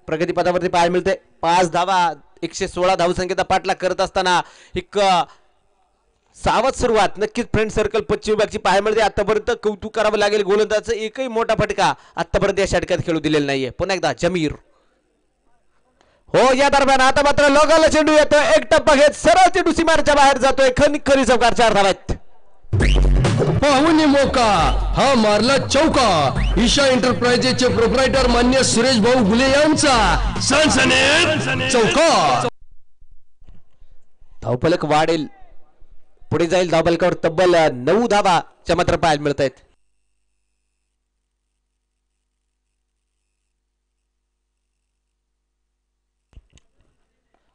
प्रगतीपथावरती पाहायला मिळते पाच धावा एकशे सोळा धावसंख्येचा पाठलाग करत असताना एक सावध सुरुवात. नक्कीच फ्रेंड सर्कल पश्चिम विभागची पाहायला मिळते आतापर्यंत कौतुक करावं लागेल. गोलंदाजचं एकही मोठा फटका आतापर्यंत या षटकात खेळू दिलेला नाहीये. पुन्हा एकदा जमीर. हो या दरम्यान आता मात्र लोगाला चेंडू येतो एक टप्पा घेत सरळ चेंडू सीमारच्या बाहेर जातोय. खनिकरी चौकार चार धावात. पाहुणे मोका. हा मारला चौका. ईशा एंटरप्राइजेसचे प्रोप्रायटर मान्य सुरेश भाऊ गुले यांचा. सनसनेत चौका. धावफलक वाढेल. पुढे जाईल धावफलकावर तब्बल नऊ धावा मात्र पाहायला मिळत आहेत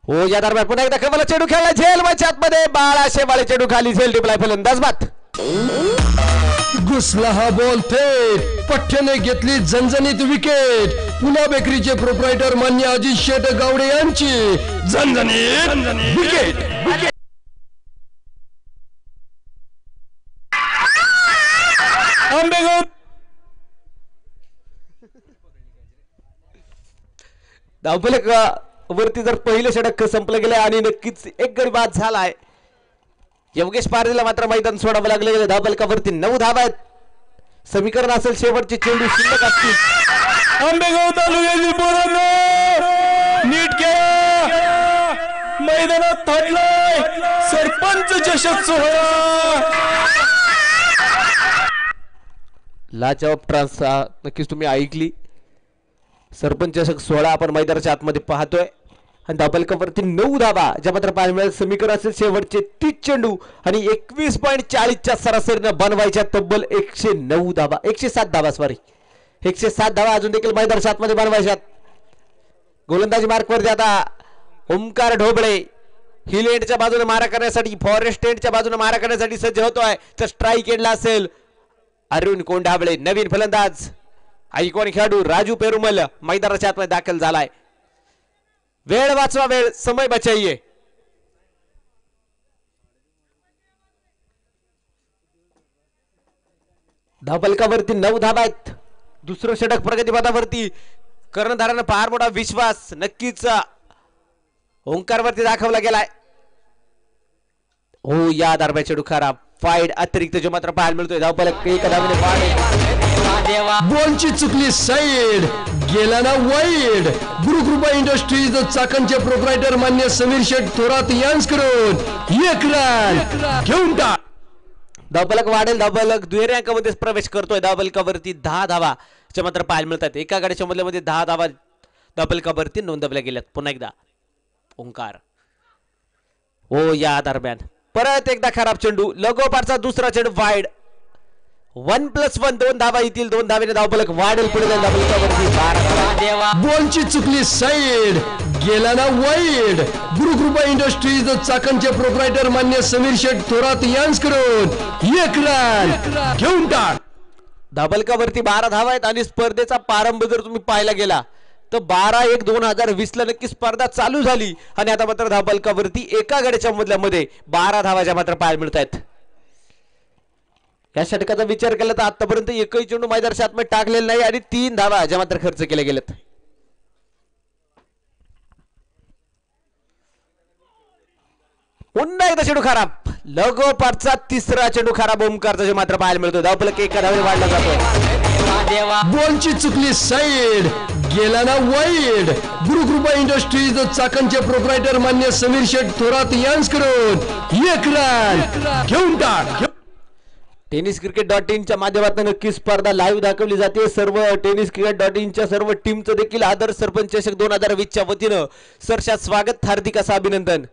हो या दरम्यान पुन्हा एकदा कमला चेंडू खेळला. झेल मैच आतमध्ये बाळा शेवाळे चेंडू खाली. झेल टिपलाय फलंदाज बात घुसला हा बॉल थेट. पठ्ठ्याने घेतली झणझणीत विकेट पुन्हा बेकरीचे प्रोप्रायटर मान्य अजित शेठ गावडे यांची झणझणीत विकेट आंबेगाव धावफलक अ, वरती जर पहिलं षटक संपलं गेलं आणि नक्कीच एक गडी बाद झालाय. योगेश पारदीला मात्र मैदान सोडावं लागलं गेलं धावफलकावरती नऊ धावा आहेत. समीकरण असेल शेवटचे चेंडू शिल्लक असतील. आंबेगाव तालुक्यातील पोरांनो नीट घ्या मैदानात थाटलाय. सरपंच चषक सोहळा. लाजवाब ट्रान्स अ, नक्कीच तुम्ही ऐकली. सरपंच चषक सोळा आपण मैदानाच्या आतमध्ये पाहतोय. आणि धाबलकावरती नऊ धाबा ज्या मात्र पाहायला मिळेल समीकरण असेल शेवटचे तीस चेंडू. आणि एकवीस पॉईंट चाळीसच्या सरासरीनं बनवायच्या तब्बल एकशे नऊ धाबा एकशे सात धाबा सॉरी एकशे सात धावा अजून देखील मैदानाच्या आतमध्ये बनवायच्यात. गोलंदाजी मार्कवरती आता ओंकार ढोबळे हिल एंडच्या बाजूने मारा करण्यासाठी फॉरेस्ट एंडच्या बाजूने मारा करण्यासाठी सज्ज होतोय. तर स्ट्राईक एंडला असेल अरुण कोंढाबळे नवीन फलंदाज. आयकॉन खेळाडू? राजू पेरुमल मैदानाच्या आतमध्ये दाखल झालाय. वेळ वाचवा वेळ समय बचाइये. धाबलकावरती नऊ धाबा आहेत. दुसरं षटक प्रगतीपथावरती कर्णधारानं फार मोठा विश्वास नक्कीच ओंकारवरती दाखवला गेलाय. हो या दरम्यान चेडू खराब फाईड अतिरिक्त जो मात्र पाहायला मिळतोय धावपलक एक धावेने बाद बॉलची चुकली साईड गेला ना वाईड. गुरुकृपा इंडस्ट्रीज चाकणचे प्रोप्रायटर मान्य समीर शेठ थोरात यांसकडून एक रन घेऊन टाक. धावपलक वाढेल धावपलक दुहेरी अंकामध्ये प्रवेश करतोय. धावपलकावरती दहा धावा च्या मात्र पाहायला मिळतात. एका गाडीच्या मधल्यामध्ये दहा धावा धावपलकावरती नोंदवल्या गेल्यात. पुन्हा एकदा. ओंकार. हो या दरम्यान. परत एकदा खराब चेंडू. लगोपारचा दुसरा चेंडू वाईड. वन प्लस वन दोन धावा येतील दोन धावेने धावपलक वाढेल पुढे. बॉलची चुकली साईड गेला ना वाईड गुरुकृपा इंडस्ट्रीज चाकणचे प्रोप्रायटर मान्य समीर शेठ थोरात यांसकडून एक रन घेऊन टाक. धाबलकावरती बारा धावा आहेत आणि स्पर्धेचा प्रारंभ जर तुम्ही पाहायला गेला तर बारा एक दोन हजार वीस ला नक्की स्पर्धा चालू झाली. आणि आता मात्र धाबलकावरती एका गाड्याच्या मधल्यामध्ये बारा धावाच्या मात्र पाहायला मिळत आहेत या षटकाचा विचार केला तर आतापर्यंत एकही चेंडू मैदानाच्या आतमध्ये टाकलेला नाही आणि तीन धावा ज्या मात्र खर्च केले गेलेत. पुन्हा एकदा चेंडू खराब. लगोपाठचा तिसरा चेंडू खराब ओमकारचा जे मात्र पाहायला मिळतो. धावपलक एका धावे वाढला जातो. बॉलची चुकली साईड गेला ना वाईड. गुरुकृपा इंडस्ट्रीज चाकणचे प्रोप्रायटर मान्य समीर शेठ थोरात यांसकडून एक रन घेऊन टाक. टेनिस क्रिकेट डॉट इनच्या माध्यमातून नक्की स्पर्धा लाईव्ह दाखवली जाते. सर्व टेनिस क्रिकेट डॉट इनच्या सर्व टीमचं देखील आदर सरपंच चषक दोन हजार वीसच्या वतीनं सरशात स्वागत हार्दिक असं अभिनंदन.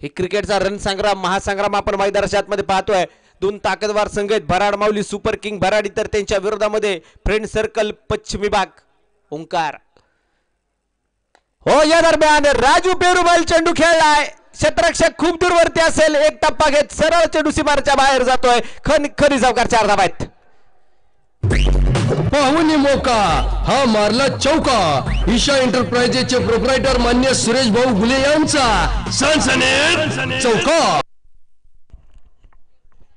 हे क्रिकेटचा रणसंग्राम महासंग्राम आपण मैदानाच्या आतमध्ये पाहतोय. दोन ताकदवार संघ आहेत. भराड माऊली सुपर किंग भराडी तर त्यांच्या विरोधामध्ये फ्रेंड सर्कल पश्चिम विभाग ओंकार. हो या दरम्यान राजू पेरुबाल चेंडू खेळलाय. क्षेत्ररक्षक खूप दूरवरती असेल. एक टप्पा घेत सरळ चेंडू सीमारच्या बाहेर जातोय. खन खरी सावकार चार आहेत. पाहुणी मोका हा मारला चौका. ईशा एंटरप्राइजेसचे प्रोप्रायटर मान्य सुरेश भाऊ गुले यांचा. सनसनेत चौका.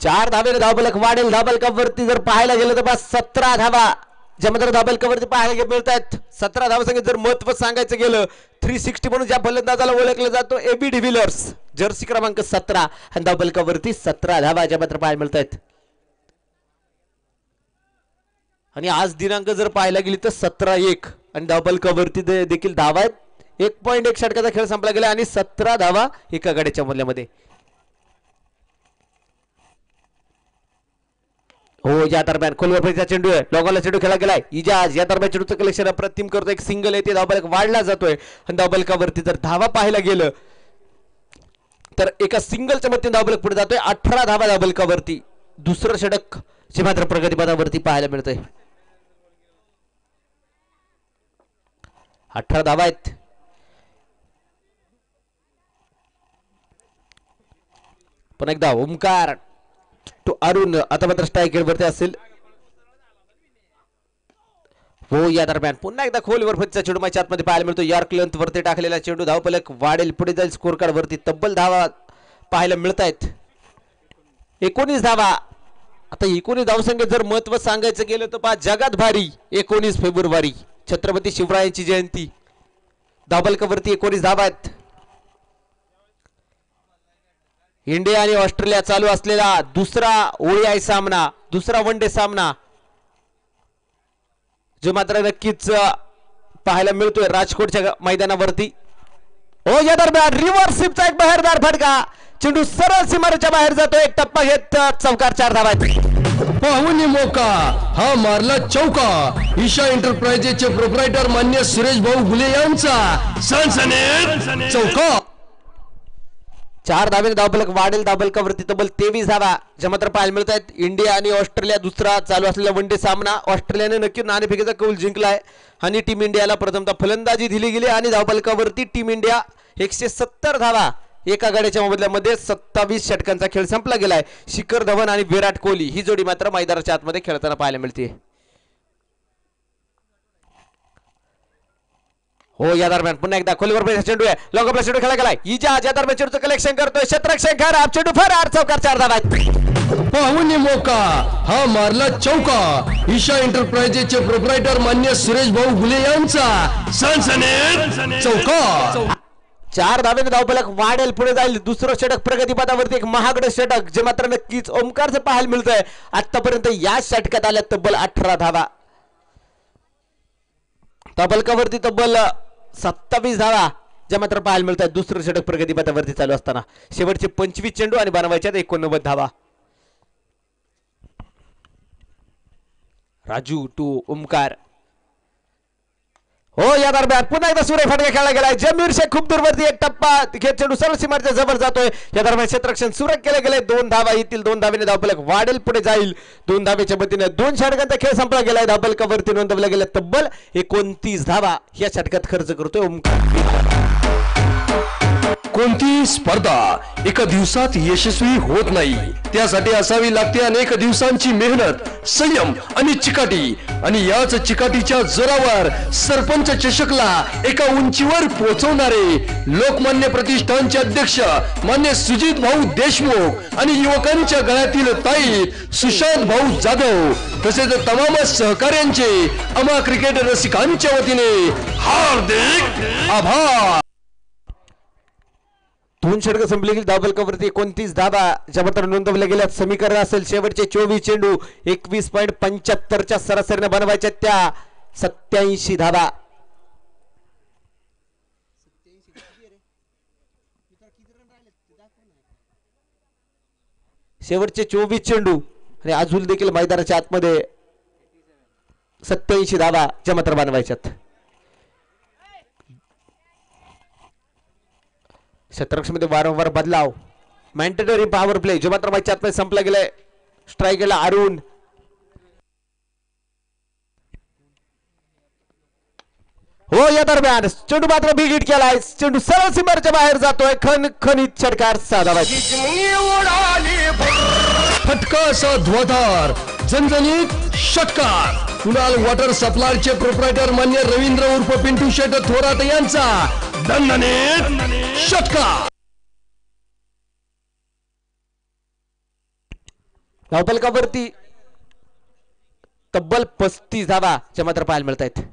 चार धावेने धावबलक वाढेल. धाबलकावरती जर पाहायला गेलं तर बस सतरा धावा. ज्या मात्र धाबलकावरती पाहायला मिळत आहेत सतरा धावा जर महत्त्व सांगायचं गेलं थ्री सिक्स्टी म्हणून ज्या फलंदाजाला ओळखलं जातो एबी डिव्हिलर्स जर्सी क्रमांक सतरा आणि धाबलकावरती सतरा धावा ज्या मात्र पाहायला मिळत आहेत आणि आज दिनांक जर पाहायला गेली तर सतरा एक आणि धाबलकावरती देखील धावा आहेत. एक पॉईंट एक षटकाचा खेळ संपला गेला आणि सतरा धावा एका गाड्याच्या मधल्यामध्ये हो या दरम्यान खोलवरचा चेंडू आहे. लोकांना चेंडू खेळला गेलाय. इजाज या दरम्यान चेंडूचं कलेक्शन अप्रतिम करतो एक सिंगल येते. धावबालक वाढला जातोय. आणि जर धावा पाहायला गेलं तर एका सिंगलच्या मध्ये धावबलक पुढे जातोय. अठरा धावा धावबलकावरती. दुसरं षटक जे मात्र प्रगतीपथावरती पाहायला मिळतंय. अठरा धावा आहेत. पण एकदा ओमकार तो अरुण आता मात्र स्ट्राईक वरती असेल हो या दरम्यान पुन्हा एकदा खोलीवर फटचा चेंडू मॅच आतमध्ये पाहायला मिळतो यार्क लेंथ वरती टाकलेला चेंडू धावपलक वाढेल पुढे जाईल स्कोर कार्ड वरती तब्बल धावा पाहायला मिळत आहेत एकोणीस धावा आता एकोणीस धावसंख्येत जर महत्त्व सांगायचं गेलं तर पहा जगात भारी एकोणीस फेब्रुवारी छत्रपती शिवरायांची जयंती धावपलकावरती एकोणीस धावा आहेत इंडिया आणि ऑस्ट्रेलिया चालू असलेला दुसरा ओडीआय सामना दुसरा वन डे सामना जो मात्र नक्कीच पाहायला मिळतोय राजकोटच्या मैदानावरती. हो या दरम्यान रिव्हर्स एक बाहेरदार फटका. चेंडू सरळ सीमारेच्या बाहेर जातो. एक टप्पा घेत चौकार चार धावा आहेत. पाहुणी मोका. हा मारला चौका. ईशा एंटरप्राइजेसचे प्रोप्रायटर मान्य सुरेश भाऊ गुले यांचा. चौका. चार धावेने धावफलक वाढेल धावफलकावरती तब्बल तेवीस धावा. ज्या मात्र पाहायला मिळत आहेत इंडिया आणि ऑस्ट्रेलिया दुसरा चालू असलेला वन डे सामना. ऑस्ट्रेलियाने नक्की नाणेफेकीचा कौल जिंकलाय. आणि टीम इंडियाला प्रथमतः फलंदाजी दिली गेली आणि धावफलकावरती टीम इंडिया एकशे सत्तर धावा. एका गाड्याच्या मोबदल्यामध्ये सत्तावीस षटकांचा खेळ संपला गेलाय. शिखर धवन आणि विराट कोहली ही जोडी मात्र मैदानाच्या आतमध्ये खेळताना पाहायला मिळते हो या दरम्यान पुन्हा एकदा खोलीवर पैसा चेंडू आहे लॉकअपला चेंडू खेळला गेलाय इजा या दरम्यान चेंडूचं कलेक्शन करतोय शत्रक्षण खर आप चेंडू फर आठ चौकार चार धावा आहेत. पाहुणे मोका हा मारला चौका. ईशा एंटरप्राइजेसचे प्रोप्रायटर मान्य सुरेश भाऊ गुले यांचा. सनसनेत चौका. चार धावेने धावफलक वाढेल पुढे जाईल. दुसरं षटक प्रगतीपथावरती एक महागड षटक जे मात्र नक्कीच ओमकारचं पाहायला मिळतंय. आतापर्यंत या षटकात आल्या तब्बल अठरा धावा. तबलकावरती तब्बल सत्तावीस धावा ज्या मात्र पाहायला मिळतात. दुसरं षटक प्रगतीपथावरती चालू असताना. शेवटचे पंचवीस चेंडू आणि बनवायच्यात एकोणनव्वद धावा. राजू टू ओमकार. हो या दरम्यान पुन्हा एकदा सूर्य फटका खेळला गेलाय. जमीर शेख खूप दूरवरती एक टप्पा घेत चेंडू सरळ सीमाच्या जवळ जातोय. या दरम्यान क्षेत्ररक्षण सुरत केले गेले दोन धावा येतील दोन धावेने धावपलक वाढेल पुढे जाईल. दोन धावेच्या मतीने दोन षटकांचा खेळ संपला गेलाय. धावपलकावरती नोंदवल्या गेल्या तब्बल एकोणतीस धावा या षटकात खर्च करतोय. ओमकार. कोणतीही स्पर्धा एका दिवसात यशस्वी होत नाही? त्यासाठी असावी लागते अनेक दिवसांची मेहनत संयम आणि चिकाटी. आणि याच चिकाटीच्या जोरावर सरपंच चषकला एका उंचीवर पोहोचवणारे लोकमान्य प्रतिष्ठानचे अध्यक्ष मान्य सुजित भाऊ देशमुख आणि युवकांच्या गळ्यातील ताई सुशांत भाऊ जाधव तसेच तमाम सहकार्यांचे अमा क्रिकेट रसिकांच्या वतीने हार्दिक आभार. दोन षटक संपली गेली धावफलकावरती एकोणतीस. धावा ज्या मात्र नोंदवल्या गेल्यात समीकरण असेल शेवटचे चोवीस चेंडू. एकवीस पॉईंट पंच्याहत्तरच्या सरासरीने बनवायच्या त्या सत्याऐंशी धाबा शेवटचे चोवीस चेंडू. आणि अजून देखील मैदानाच्या आतमध्ये सत्याऐंशी धाबा ज्या मात्र बनवायच्यात. क्षेत्रक्षमध्ये वारंवार बदलाव. मॅन्टेटरी पॉवर प्ले जो मात्र मैच आतमध्ये संपला गेलाय स्ट्राईक गेला अरुण. हो या दरम्यान चेंडू मात्र बिगिट केलाय. चेंडू सरळ सीमारच्या बाहेर जातोय. खन खनित षटकार साधावा फटका असा ध्वधार. जनजनीत षटकार. कुणाल वॉटर सप्लायचे प्रोप्रायटर मान्य रवींद्र उर्फ पिंटू शेट थोरात यांचा दंडने षटकार. धावपलकावरती तब्बल पस्तीस धावा ज्या मात्र पाहायला मिळत आहेत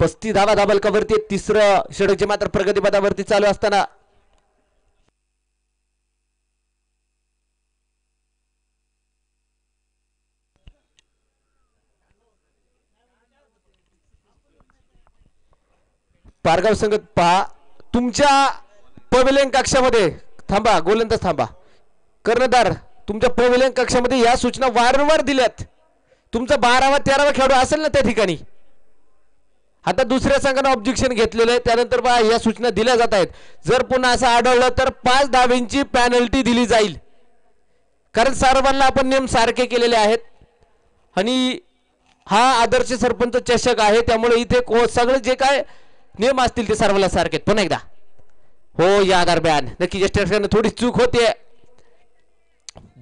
पस्तीस धावा धाबलकावरती तिसरं षटक जे मात्र प्रगतीपदावरती चालू असताना पारगाव संगत पहा. तुमच्या पवेलियन कक्षामध्ये थांबा गोलंदाज थांबा. कर्णधार तुमच्या पवेलियन कक्षामध्ये या सूचना वारंवार दिल्यात. तुमचा बारावा तेरावा खेळाडू असेल ना त्या ठिकाणी? आता दुसऱ्या संघानं ऑब्जेक्शन घेतलेलं आहे. त्यानंतर पहा या सूचना दिल्या जात आहेत. जर पुन्हा असं आढळलं तर पाच धावेंची पॅनल्टी दिली जाईल. कारण सर्वांना आपण नियम सारखे केलेले आहेत. आणि हा आदर्श सरपंच चषक आहे. त्यामुळे इथे को सगळं जे काय नियम असतील ते सर्वांना सारखेत पुन्हा एकदा. हो या दरम्यान. नक्की ज्येष्ठ थोडी चूक होते.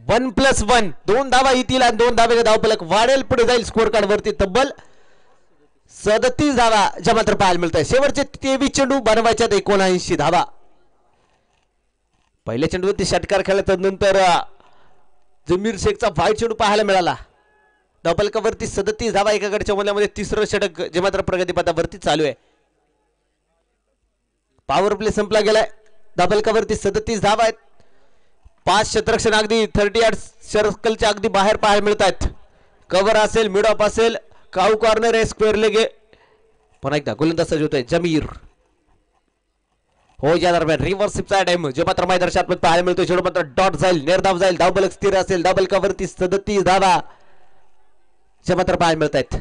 One plus one. दोन धावा येतील आणि दोन धावे धावपलक वाढेल. पुढे जाईल स्कोर कार्ड वरती तब्बल सदतीस धावा ज्या मात्र पाहायला मिळत आहे शेवटचे तेवीस चेंडू बनवायच्यात एकोणऐंशी धावा. पहिल्या चेंडूवरती षटकार खेळला नंतर जमीर शेखचा व्हाईट चेंडू पाहायला मिळाला. धावपलकावरती सदतीस धावा एकाकडच्या गडच्या तिसरं षटक जे मात्र प्रगतीपथावरती चालू आहे. पॉवर प्ले संपला गेलाय. धाबलकावरती सदतीस धावा आहेत. पाच क्षेत्ररक्षण अगदी थर्टी आठ सर्कलच्या अगदी बाहेर पाहायला मिळत आहेत कव्हर असेल मिड ऑफ असेल काऊ कॉर्नर आहे स्क्वेअर लेगे पुन्हा एकदा गोलंदाज सज्ज होतोय जमीर. हो या दरम्यान रिव्हर्सिपचा टाइम जे मात्र मैदानाच्या आतमध्ये पाहायला मिळतोय शेवट मात्र डॉट जाईल निर्धाव जाईल धावबलक स्थिर असेल धावबलकावरती सदतीस धावा. जे मात्र पाहायला मिळत आहेत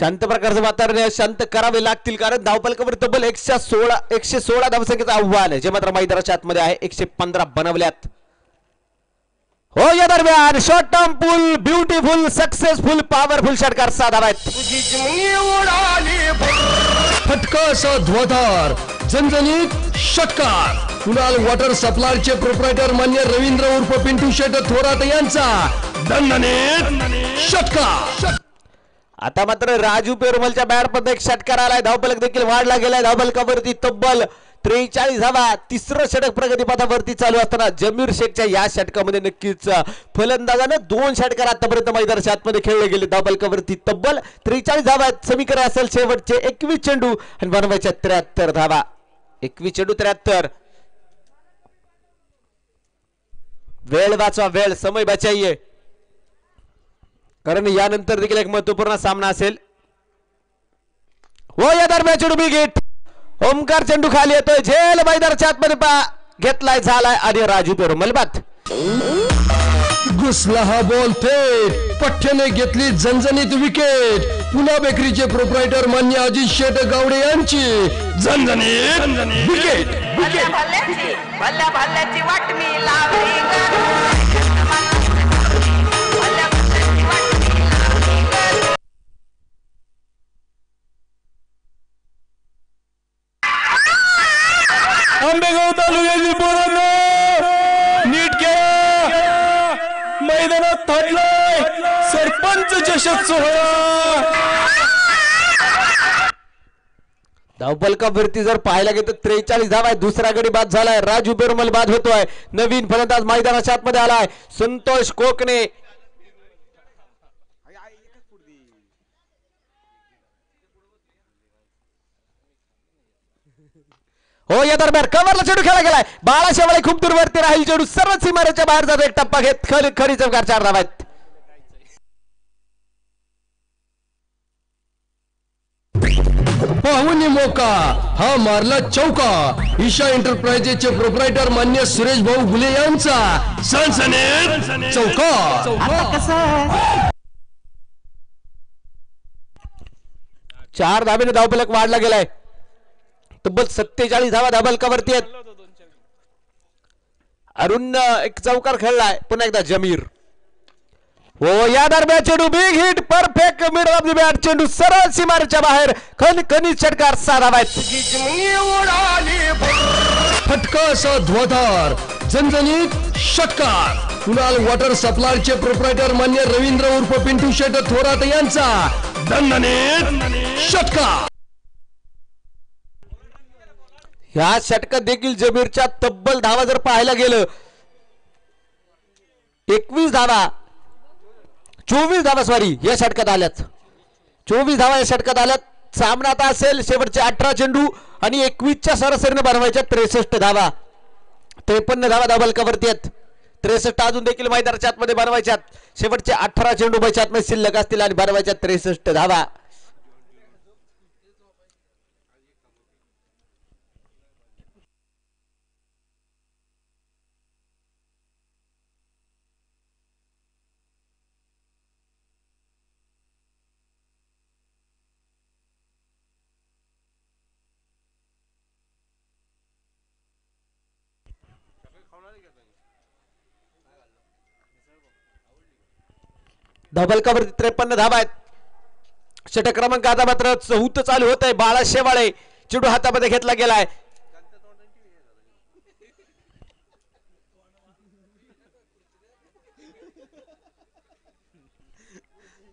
शांत प्रकारचं वातावरण शांत करावे लागतील कारण धावपलकावर तब्बल एकशे सोळा एकशे सोळा धावसंख्येचं आव्हान आहे. जे मात्र मैदानाच्या आतमध्ये आहे. एकशे पंधरा बनवल्यात. हो या दरम्यान short term full beautiful successful powerful षटकार साधावायत फटक असा ध्वधार झणझणीत षटकार. कुणाल वॉटर सप्लायचे प्रोप्रायटर मान्य रवींद्र उर्फ पिंटू शेट थोरात यांचा दंडने षटकार. आता मात्र राजू पेरुमलच्या बॅटमध्ये एक षटकार आलाय. धावपलक देखील वाढला गेलाय. धावपलकावरती तब्बल त्रेचाळीस धावा तिसरं षटक प्रगतीपथावरती चालू असताना जमीर शेखच्या या षटकामध्ये नक्कीच फलंदाजानं दोन षटकार आतापर्यंत मैदानाच्या आतमध्ये खेळले गेले. धावपलकावरती तब्बल त्रेचाळीस धावा समीकरण असेल. शेवटचे एकवीस चेंडू आणि बनवायच्या त्र्याहत्तर धावा. एकवीस चेंडू त्र्याहत्तर. वेळ वाचवा वेळ समय बचाइये कारण यानंतर देखील एक महत्त्वपूर्ण सामना असेल. हो या दरम्यान चेंडू बिगिट ओमकार चेंडू खाली येतोय. झेल मैदानाच्या आतमध्ये पा घेतलाय झालाय आणि राजू पेरुमल बात घुसला हा बॉल थेट पठ्ठ्याने घेतली झणझणीत विकेट पुन्हा बेकरीचे प्रोप्रायटर मान्य अजित शेट गावडे यांची झणझणीत विकेट भल्या भल्याची भल्या भल्याची वाटणी लावली तालुक्याची तालुक्यातील नीट घ्या मैदानात थाटलाय सरपंच चषक सोहळा धावपलका भरती? जर पाहायला गेलं तर त्रेचाळीस धाव आहे दुसरा गडी बाद झालाय. राजू बेरमल बाद होतोय. नवीन फलंदाज मैदानाच्या आतमध्ये आलाय. संतोष कोकणे हो या दरम्यान कव्हरला चेडू खेळला गेलाय. बाळा शेवाळे खूप दूरवरती राहील. चेडू सर्व सीमारेच्या बाहेर जातो. एक टप्पा घेत खरी खरी चौकार चार धाव आहेत पाहुणे मोका हा मारला चौका. ईशा एंटरप्राइजेसचे प्रोप्रायटर मान्य सुरेश भाऊ गुले यांचा. सनसनेत चौका. आता कसं चार धाब्याने धावफलक वाढला गेलाय. तब्बल सत्तेचाळीस धावा धाबलकावरती आहेत. अरुण एक चौकार खेळलाय. पुन्हा एकदा जमीर. हो या दरम्यान चेंडू big hit perfect mid off the bat चेंडू सरळ सीमारेच्या बाहेर. खन षटकार साधावायत फटका असा ध्वधार. जनजनीत षटकार. कुणाल वॉटर सप्लायचे प्रोप्रायटर मान्य रवींद्र उर्फ पिंटू शेट थोरात यांचा. दणदणीत षटकार. ह्या षटकात देखील जमीरच्या तब्बल धावा जर पाहायला गेलं एकवीस धावा चोवीस धावा सॉरी या षटकात आल्यात. चोवीस धावा या षटकात आल्यात. सामना आता असेल शेवटचे अठरा चेंडू आणि एकवीसच्या सरासरीने बनवायच्या त्रेसष्ट धावा. त्रेपन्न धावा धाबलकावरती आहेत. त्रेसष्ट अजून देखील मैदानाच्या आतमध्ये बनवायच्यात. शेवटचे अठरा चेंडू बैच्या आतमध्ये शिल्लक असतील आणि बनवायच्या त्रेसष्ट धावा. धबलकावरती त्रेपन्न धाब आहेत. षटक क्रमांक आता मात्र चौथ चालू होत आहे. बाळा शेवाळे चिडू हातामध्ये घेतला गेलाय.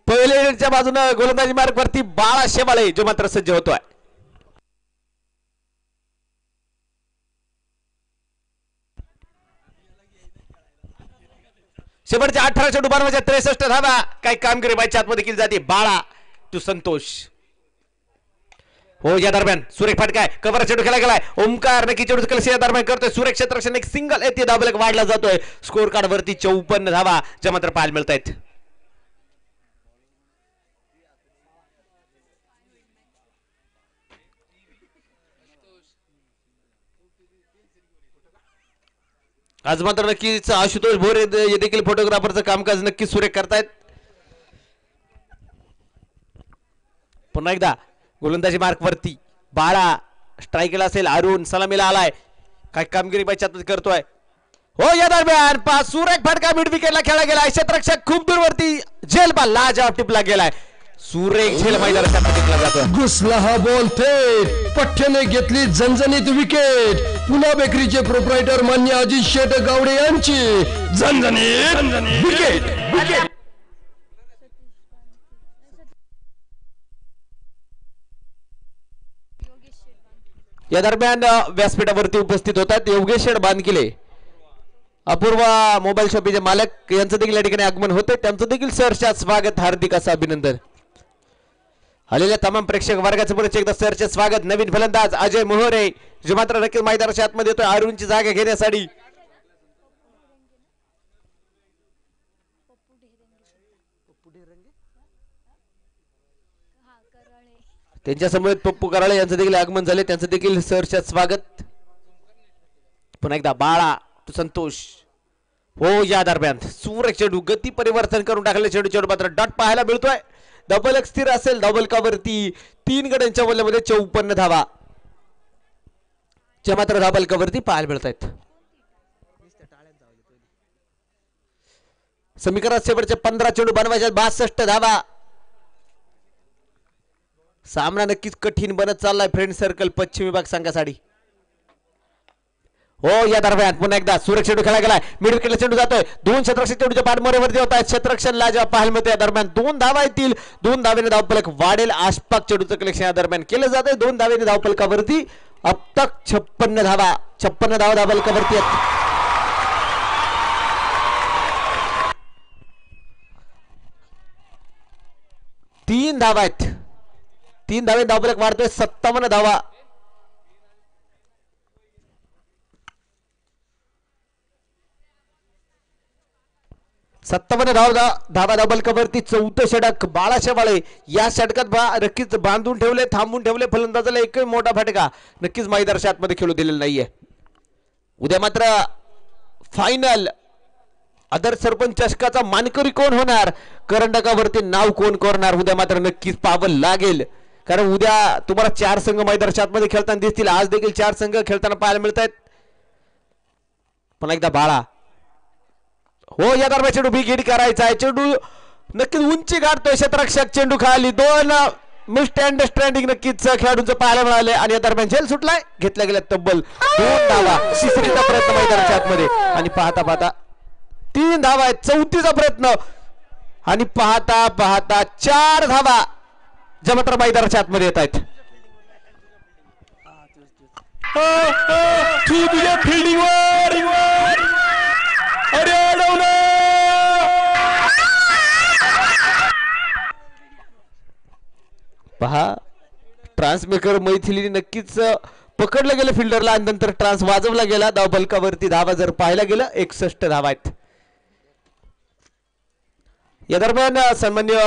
पहिल्या बाजूनं गोलंदाजी मार्ग वरती बाळा शेवाळे जो मात्र सज्ज होतोय. शेवटच्या अठरा चेंडू त्रेसष्ट धावा. काही कामगिरी बायच्या आतमध्ये केली जाते. बाळा तू संतोष. हो या दरम्यान सुरेख फाटकाय. कव्हर चेडू खेळला गेलाय. ओमकार नक्की चेडू कलश या दरम्यान करतोय सुरेख क्षेत्रक्षण एक सिंगल येते. दाबलक वाढला जातोय. स्कोर कार्ड वरती चौपन्न धावा. ज्या मात्र पाहायला मिळत आहेत आज मात्र नक्कीच आशुतोष भोरे हे देखील फोटोग्राफरचं कामकाज नक्कीच सुरेख करतायत. पुन्हा एकदा गोलंदाजी मार्क वरती. बाळा स्ट्राईकला असेल अरुण सलामीला आलाय. काय कामगिरी पाहिजे करतोय. हो या दरम्यान पाच सुरेख फटका मिड विकेटला खेळला गेलाय. क्षेत्ररक्षक खूप दूरवरती झेल बॉल टिपला गेलाय. सुरेख झेल मैदानाच्या जातोय. घुसला हा बॉल थेट. पठ्ठ्याने घेतली झणझणीत विकेट पुन्हा बेकरीचे प्रोप्रायटर मान्य अजित शेट गावडे यांची झणझणीत विकेट विकेट या दरम्यान व्यासपीठावरती उपस्थित होतात योगेश शेठ बांधकिले अपूर्व मोबाईल शॉपीचे मालक यांचं देखील या ठिकाणी आगमन होते त्यांचं देखील सरच्या स्वागत हार्दिक असं अभिनंदन. आलेल्या तमाम प्रेक्षक वर्गाचं पुढे एकदा सरचे स्वागत. नवीन फलंदाज अजय मोहरे जो मात्र नक्कीच मैदानाच्या आतमध्ये येतोय अरुणची जागा घेण्यासाठी. त्यांच्यासमोर पप्पू कराळे यांचं देखील आगमन झाले त्यांचं देखील सरच्या स्वागत. पुन्हा एकदा बाळा तू संतोष. हो या दरम्यान. सूर्य चेंडू गती परिवर्तन करून टाकले चेंडू चेंडू मात्र डॉट पाहायला मिळतोय. डबल एक स्थिर असेल डबल कवरती तीन गड्यांच्या वल्ल्यामध्ये चौपन्न धावा. ज्या मात्र डबल कवरती पाहायला मिळत आहेत समीकरण शेवटचे पंधरा चेंडू बनवायच्या बासष्ट धावा. सामना नक्कीच कठीण बनत चाललाय फ्रेंड सर्कल पश्चिम विभाग संघासाठी. हो या दरम्यान पुन्हा एकदा सुरक्षेडू चेंडू खेळला गेलाय. मिड विकेटला चेंडू जातोय. दोन क्षेत्ररक्षक चेंडूच्या पाठमोऱ्यावरती होत आहेत. क्षेत्ररक्षणला जेव्हा पाहायला मिळते या दरम्यान दोन धावा येतील. दोन धावेने धावपलक वाढेल. आसपाक चेंडूचं कलेक्शन या दरम्यान केलं जातंय. दोन धावेने धावपलकावरती अब तक छप्पन्न धावा छप्पन्न धावा धावपलकावरती आहेत. तीन धावा आहेत. तीन धावे धावपलक वाढतोय. सत्तावन्न धावा सत्तावन्न धाव दा धावा धाबलकावरती चौथं षटक. बाळाशे बाळे या षटकात बा नक्कीच बांधून ठेवले थांबून ठेवले. फलंदाजाला एकही मोठा फटका नक्कीच मैदानाच्या आतमध्ये खेळू दिलेला नाहीये. उद्या मात्र फायनल आदर सरपंच चषकाचा मानकरी कोण होणार? करंडकावरती नाव कोण करणार? उद्या मात्र नक्कीच पाहावं लागेल. कारण उद्या तुम्हाला चार संघ मैदानाच्या आतमध्ये खेळताना दिसतील. आज देखील चार संघ खेळताना पाहायला मिळत आहेत पण एकदा बाळा हो या दरम्यान चेंडू बिगिड करायचा आहे. चेंडू नक्कीच उंची गाठतोय क्षेत्ररक्षक चेंडू खाली. दोन मिस्ट अंडरस्टँडिंग नक्कीच खेळाडूंचं पाहायला मिळाले आणि या दरम्यान झेल सुटलाय. घेतला गेला तब्बल दोन धावा. तिसरीचा प्रयत्न मैदानाच्या आतमध्ये. आणि पाहता पाहता तीन धावा आहेत. चौथीचा प्रयत्न. आणि पाहता पाहता चार धावा ज्या मैदानाच्या आतमध्ये येत आहेत. फिल्डिंगवर ट्रान्समेकर मैथिलीने नक्कीच पकडलं गेलं फिल्डरला आणि नंतर ट्रान्स वाजवला गेला. धाव बलकावरती धावा जर पाहायला गेलं. एकसष्ट धावा आहेत या दरम्यान सन्मान्य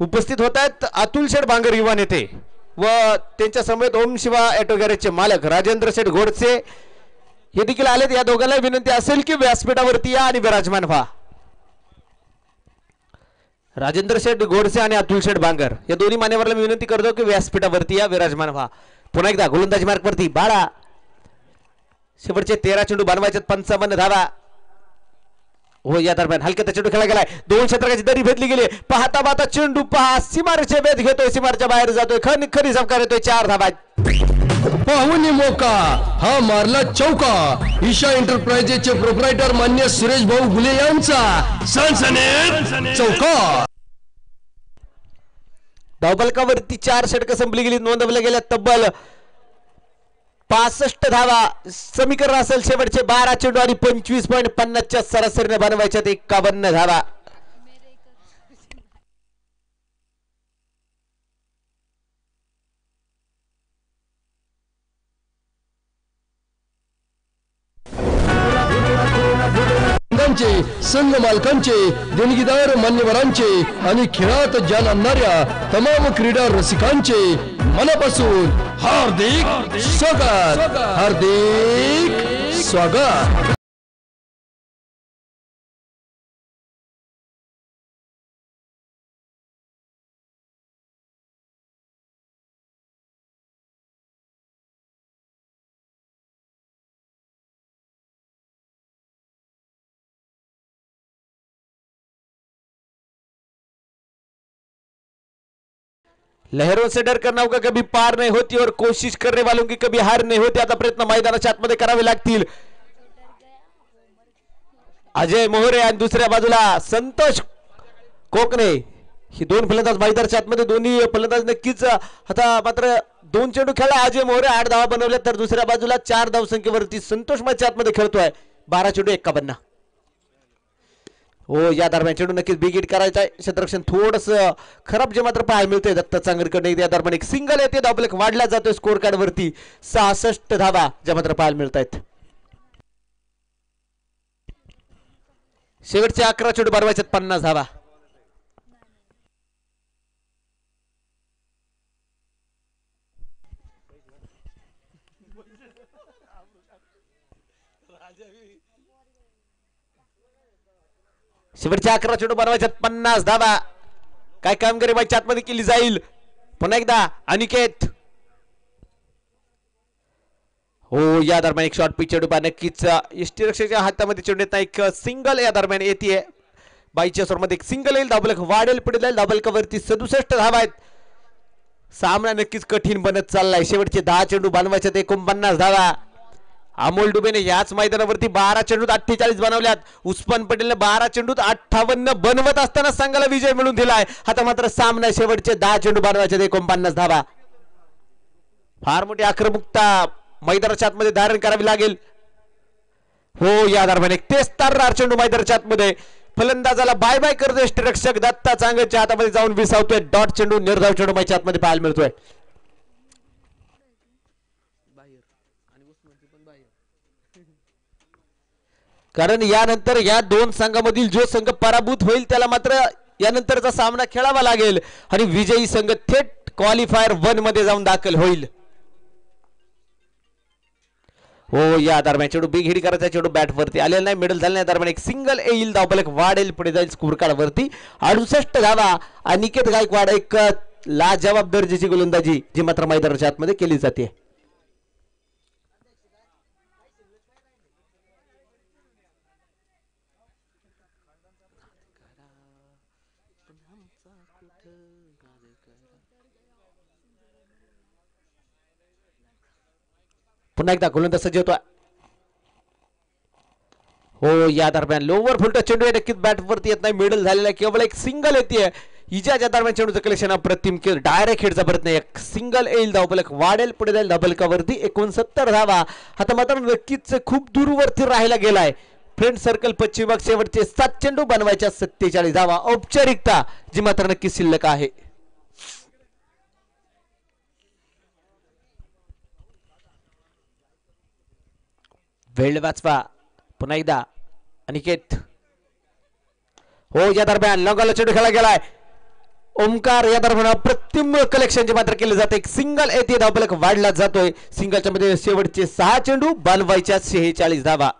उपस्थित होत आहेत अतुल शेठ बांगर युवा नेते व त्यांच्या समेत ओम शिवा ऑटो गॅरेजचे मालक राजेंद्र शेठ घोडसे हे देखील आलेत. या दोघांना विनंती असेल की व्यासपीठावरती या आणि विराजमान व्हा. राजेंद्र शेठ गोडसे आणि अतुल शेठ बांगर. या दोन्ही मान्यवरला मी विनंती करतो की व्यासपीठावरती या विराजमान व्हा. पुन्हा एकदा गोलंदाजी मार्गवरती. बारा शेवटचे तेरा चेंडू बनवायचे पंचावन्न धावा. हो या दरम्यान हलक्या चेंडू खेळला गेलाय. दोन क्षेत्रकाची दरी भेटली गेली. पाहता पाहता चेंडू पहा. सीमारचे वेध घेतोय. सीमारच्या बाहेर जातोय. खरी खरी झपकार येतोय चार धावा. पाहुणे मोका हा मारला चौका. ईशा एंटरप्राइजेसचे प्रोप्रायटर मान्य सुरेश भाऊ गुले यांचा. सनसने चौका. धावफलकावरती चार षटक संपली गेली नोंदवल्या गेल्या तब्बल पासष्ट धावा. समीकरण असेल शेवटचे बारा चेंडू आणि पंचवीस पॉईंट पन्नासच्या सरासरीने बनवायच्यात एकावन्न धावा. संघांचे संघ मालकांचे देणगीदार मान्यवरांचे आणि खेळात जान आणणाऱ्या तमाम क्रीडा रसिकांचे मनापासून हार्दिक स्वागत. हार्दिक स्वागत. लहरों से डर करना होगा कभी पार नाही होती और कोशिश करने वालों की कभी हार नाही होती। आता प्रयत्न मैदानाच्या आतमध्ये करावे लागतील। अजय मोहरे आणि दुसऱ्या बाजूला संतोष कोकणे। ही दोन फलंदाज मैदानाच्या आतमध्ये दोन्ही फलंदाज नक्कीच आता मात्र दोन चेंडू खेळला अजय मोहरे आठ धावा बनवल्या तर दुसऱ्या बाजूला चार धावसंख्येवरती संतोष मॅच आतमध्ये खेळतोय। बारा चेंडू एक्कावन्न हो या दरम्यान चेंडू नक्कीच बिग हिट करायचा आहे. क्षेत्ररक्षण थोडस खराब जे मात्र पाहायला मिळतंय दत्त चांगरकडे या दरम्यान एक सिंगल येते. धावलेख वाढला जातोय स्कोर कार्ड वरती. सहासष्ट धावा ज्या मात्र पाहायला मिळत आहेत शेवटचे अकरा चेंडू बनवायचे पन्नास धावा. शेवटचे अकरा चेंडू बनवायच्यात पन्नास धावा काय कामगिरी बाईच्या आतमध्ये केली जाईल? पुन्हा एकदा अनिकेत. हो या दरम्यान एक शॉर्ट पिच चेंडू नक्कीच एसटी हातामध्ये चेंडू येत नाही एक सिंगल या दरम्यान येते बाईच्या स्वरमध्ये एक सिंगल येईल दाबलक वाढेल पुढे जाईल डबल सदुसष्ट धावा आहेत. सामना नक्कीच कठीण बनत चाललाय. शेवटचे दहा चेंडू बनवायच्यात एकोणपन्नास धावा. अमोल डुबेने याच मैदानावरती बारा चेंडूत अठ्ठेचाळीस बनवल्यात. उस्मान पटेलने बारा चेंडूत अठ्ठावन्न बनवत असताना संघाला विजय मिळून दिलाय. आता मात्र सामना शेवटचे दहा चेंडू बनवायचे एकोणपन्नास धावा. फार मोठी आक्रमकता मैदानाच्या आतमध्ये धारण करावी लागेल. हो या दरम्यान एक तेच तार्रार चेंडू मैदानाच्या आतमध्ये. फलंदाजाला बाय बाय करतोय रक्षक दत्ता चांगच्या हातामध्ये जाऊन विसावतोय. डॉट चेंडू निर्धाव चेंडू मैच्या आतमध्ये पाहायला मिळतोय. कारण यानंतर या दोन संघामधील जो संघ पराभूत होईल त्याला मात्र यानंतरचा सामना खेळावा लागेल. आणि विजयी संघ थेट क्वालिफायर वनमध्ये जाऊन दाखल होईल. हो या दरम्यान चेडू बिघेडी करायचा चेडू बॅट वरती आलेला नाही. मिडल नाही. दरम्यान एक सिंगल येईल. धावबलक वाढेल. पुढे जाईल स्कोर वरती. अडुसष्ट धावा. अनिकेत गायकवाड एक लाजवाब दर्जाची गोलंदाजी जी मात्र मैदानाच्या आतमध्ये केली जाते. पुन्हा एकदा गोलंदाज सज्ज होतो हो या दरम्यान लोवर फुलटा चेंडू आहे. नक्कीच बॅटवरती येत नाही. मिडल झालेला आहे. केवळ एक सिंगल येते इजाच्या दरम्यान चेंडूचं कलेक्शन अप्रतिम केलं डायरेक्ट हिटचा प्रयत्न एक सिंगल येईल धावपलक वाढेल पुढे जाईल धावपलकावरती एकोणसत्तर धावा. आता मात्र नक्कीच खूप दूरवरती राहायला गेलाय. फ्रेंड सर्कल पश्चिम शेवटचे सात चेंडू बनवायच्या सत्तेचाळीस धावा. औपचारिकता जी मात्र नक्कीच शिल्लक आहे. वेळ वाचवा पुन्हा एकदा. अनिकेत. हो या दरम्यान लॉंगाला चेंडू खेळला गेलाय. ओमकार या दरम्यान अप्रतिम कलेक्शनचे मात्र केले जाते. एक सिंगल येते धावपलक वाढला जातोय. सिंगलच्या मध्ये शेवटचे सहा चेंडू बनवायच्या शेहेचाळीस धावा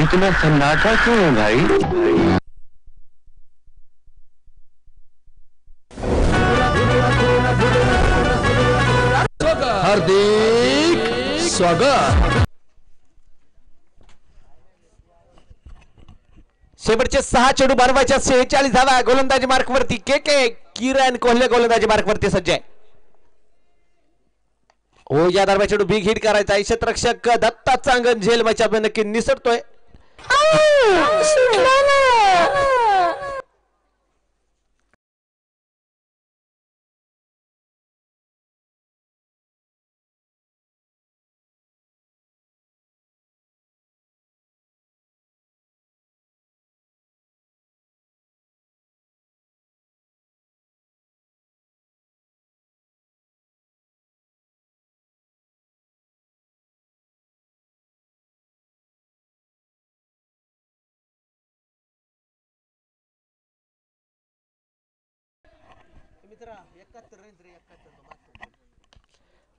इतना सन्नाटा क्यों है भाई? हार्दिक स्वागत. शेवटचे सहा चेडू बनवायच्या सेहेचाळीस धावा. गोलंदाजी मार्क वरती. के के? किरण कोहले गोलंदाजी मार्क वरती सज्ज आहे. हो या दरम्यान चेडू बिग हिट करायचा आहे. दत्ता चांगण झेल मॅच आपण नक्की निसटतोय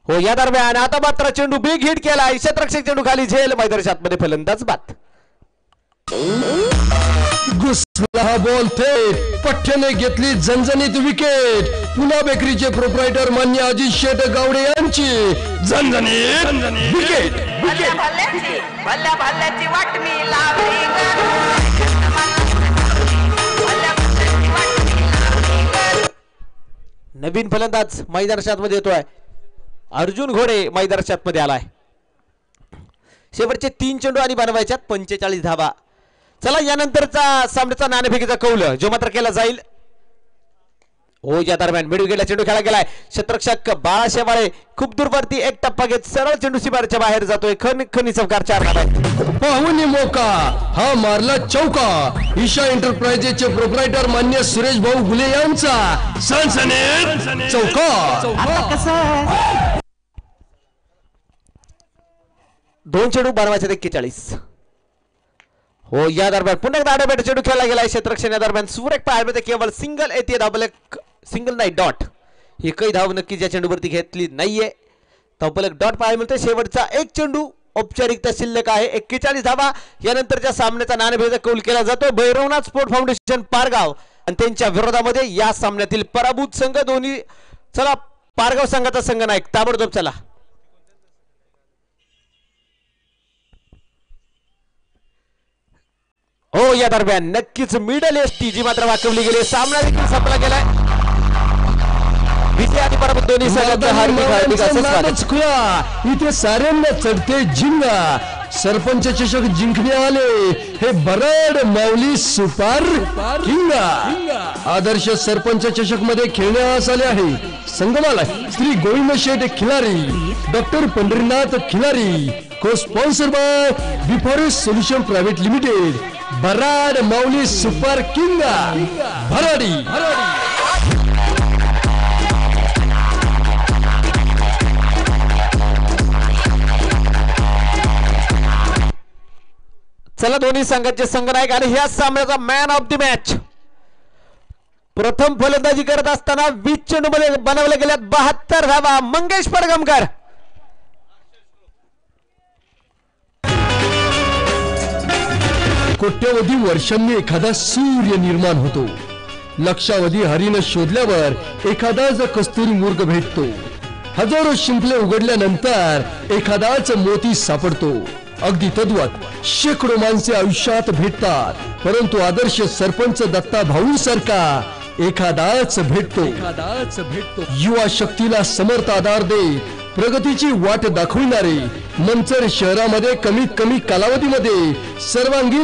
हो या दरम्यान आता मात्र चेंडू बिग हिट केला. क्षेत्ररक्षक चेंडू खाली झेल. मैदानाच्या आतमध्ये फलंदाज बाद. घुसला हा बॉल थेट. पठ्ठ्याने घेतली झणझणीत विकेट पुन्हा बेकरीचे प्रोप्रायटर मान्य अजित शेट गावडे यांची झणझणीत विकेट भल्ल्याची भल्या भल्ल्याची लावली. नवीन फलंदाज मैदानाच्या आतमध्ये येतोय. अर्जुन घोडे मैदानाच्या आतमध्ये आलाय. शेवटचे तीन चेंडू आणि बनवायच्यात पंचेचाळीस धावा. चला यानंतरचा सामन्याचा नाणेफेकीचा कौल जो मात्र केला जाईल. हो या दरम्यान मिडू गेला चेंडू खेळला गेलाय. शतरक्षक बाळा शेवाळे खूप दूरवरती एक टप्पा घेत सरळ चेंडू सीमारेच्या बाहेर जातोय. खन खनी चौकार चार. पाहुणे मोका हा मारला चौका. ईशा एंटरप्राइजेसचे प्रोप्रायटर मान्य सुरेश भाऊ गुले यांचा. सनसनेत चौका. आता कसं दोन चेंडू बनवायचे एक्केचाळीस. हो या दरम्यान पुन्हा एकदा आडबेट चेंडू खेळला गेलाय. क्षेत्रक्षण या दरम्यान सुरेख पाहायमध्ये केवळ सिंगल येते धावल सिंगल नाही डॉट ही काही धाव नक्कीच या चेंडूवरती घेतली नाहीये. धावपल डॉट पाहायला मिळते शेवटचा एक चेंडू औपचारिकता शिल्लक आहे. एक्केचाळीस धावा. यानंतरच्या सामन्याचा नाणेभेद कौल केला जातो. Bhairavnath sport foundation Pargaon. आणि त्यांच्या विरोधामध्ये या सामन्यातील पराभूत संघ दोन्ही चला पारगाव संघाचा संघ नायक ताबडतोब चला. हो या दरम्यान नक्कीच मिडल एस टी जी मात्र वाकवली गेली. सामना देखील संपला गेलाय. विजय आणि पराभूत दोन्ही संघाचं हार्दिक हार्दिक असं स्वागत. नादच खुला. इथे साऱ्यांना चढते जिंगा सरपंच चषक जिंकणे आले हे बरड माऊली सुपार किंगा. आदर्श सरपंच चषकमध्ये खेळण्यास आले आहे. संगमाला Shri Govind Sheth Khilari doctor Pandharinath Khilari co sponsor by Biforest solution private limited Barad Mauli super किंगा. Bharadi चला दोन्ही संघाचे संघनायक आणि ह्या सामन्याचा मॅन ऑफ द मॅच प्रथम फलंदाजी करत असताना वीस चेंडू मध्ये बनवल्या गेल्यात बहात्तर धावा. मंगेश पडगमकर कोट्यवधी वर्षांनी एखादा सूर्य निर्माण होतो. लक्षावधी हरीनं शोधल्यावर एखादाच कस्तुरी मूर्ग भेटतो. हजारो शिंपले उघडल्यानंतर एखादाच मोती सापडतो. अगदी तद्वत. शेकडो माणसे आयुष्यात भेटतात. परंतु आदर्श सरपंच दत्ता भाऊ सारखा एखादाच भेटतो. एखादाच भेटतो. युवा शक्तीला समर्थ आधार दे प्रगतीची वाट दाखविणारे मंचर शहरामध्ये कमीत कमी कालावधीमध्ये सर्वांगीण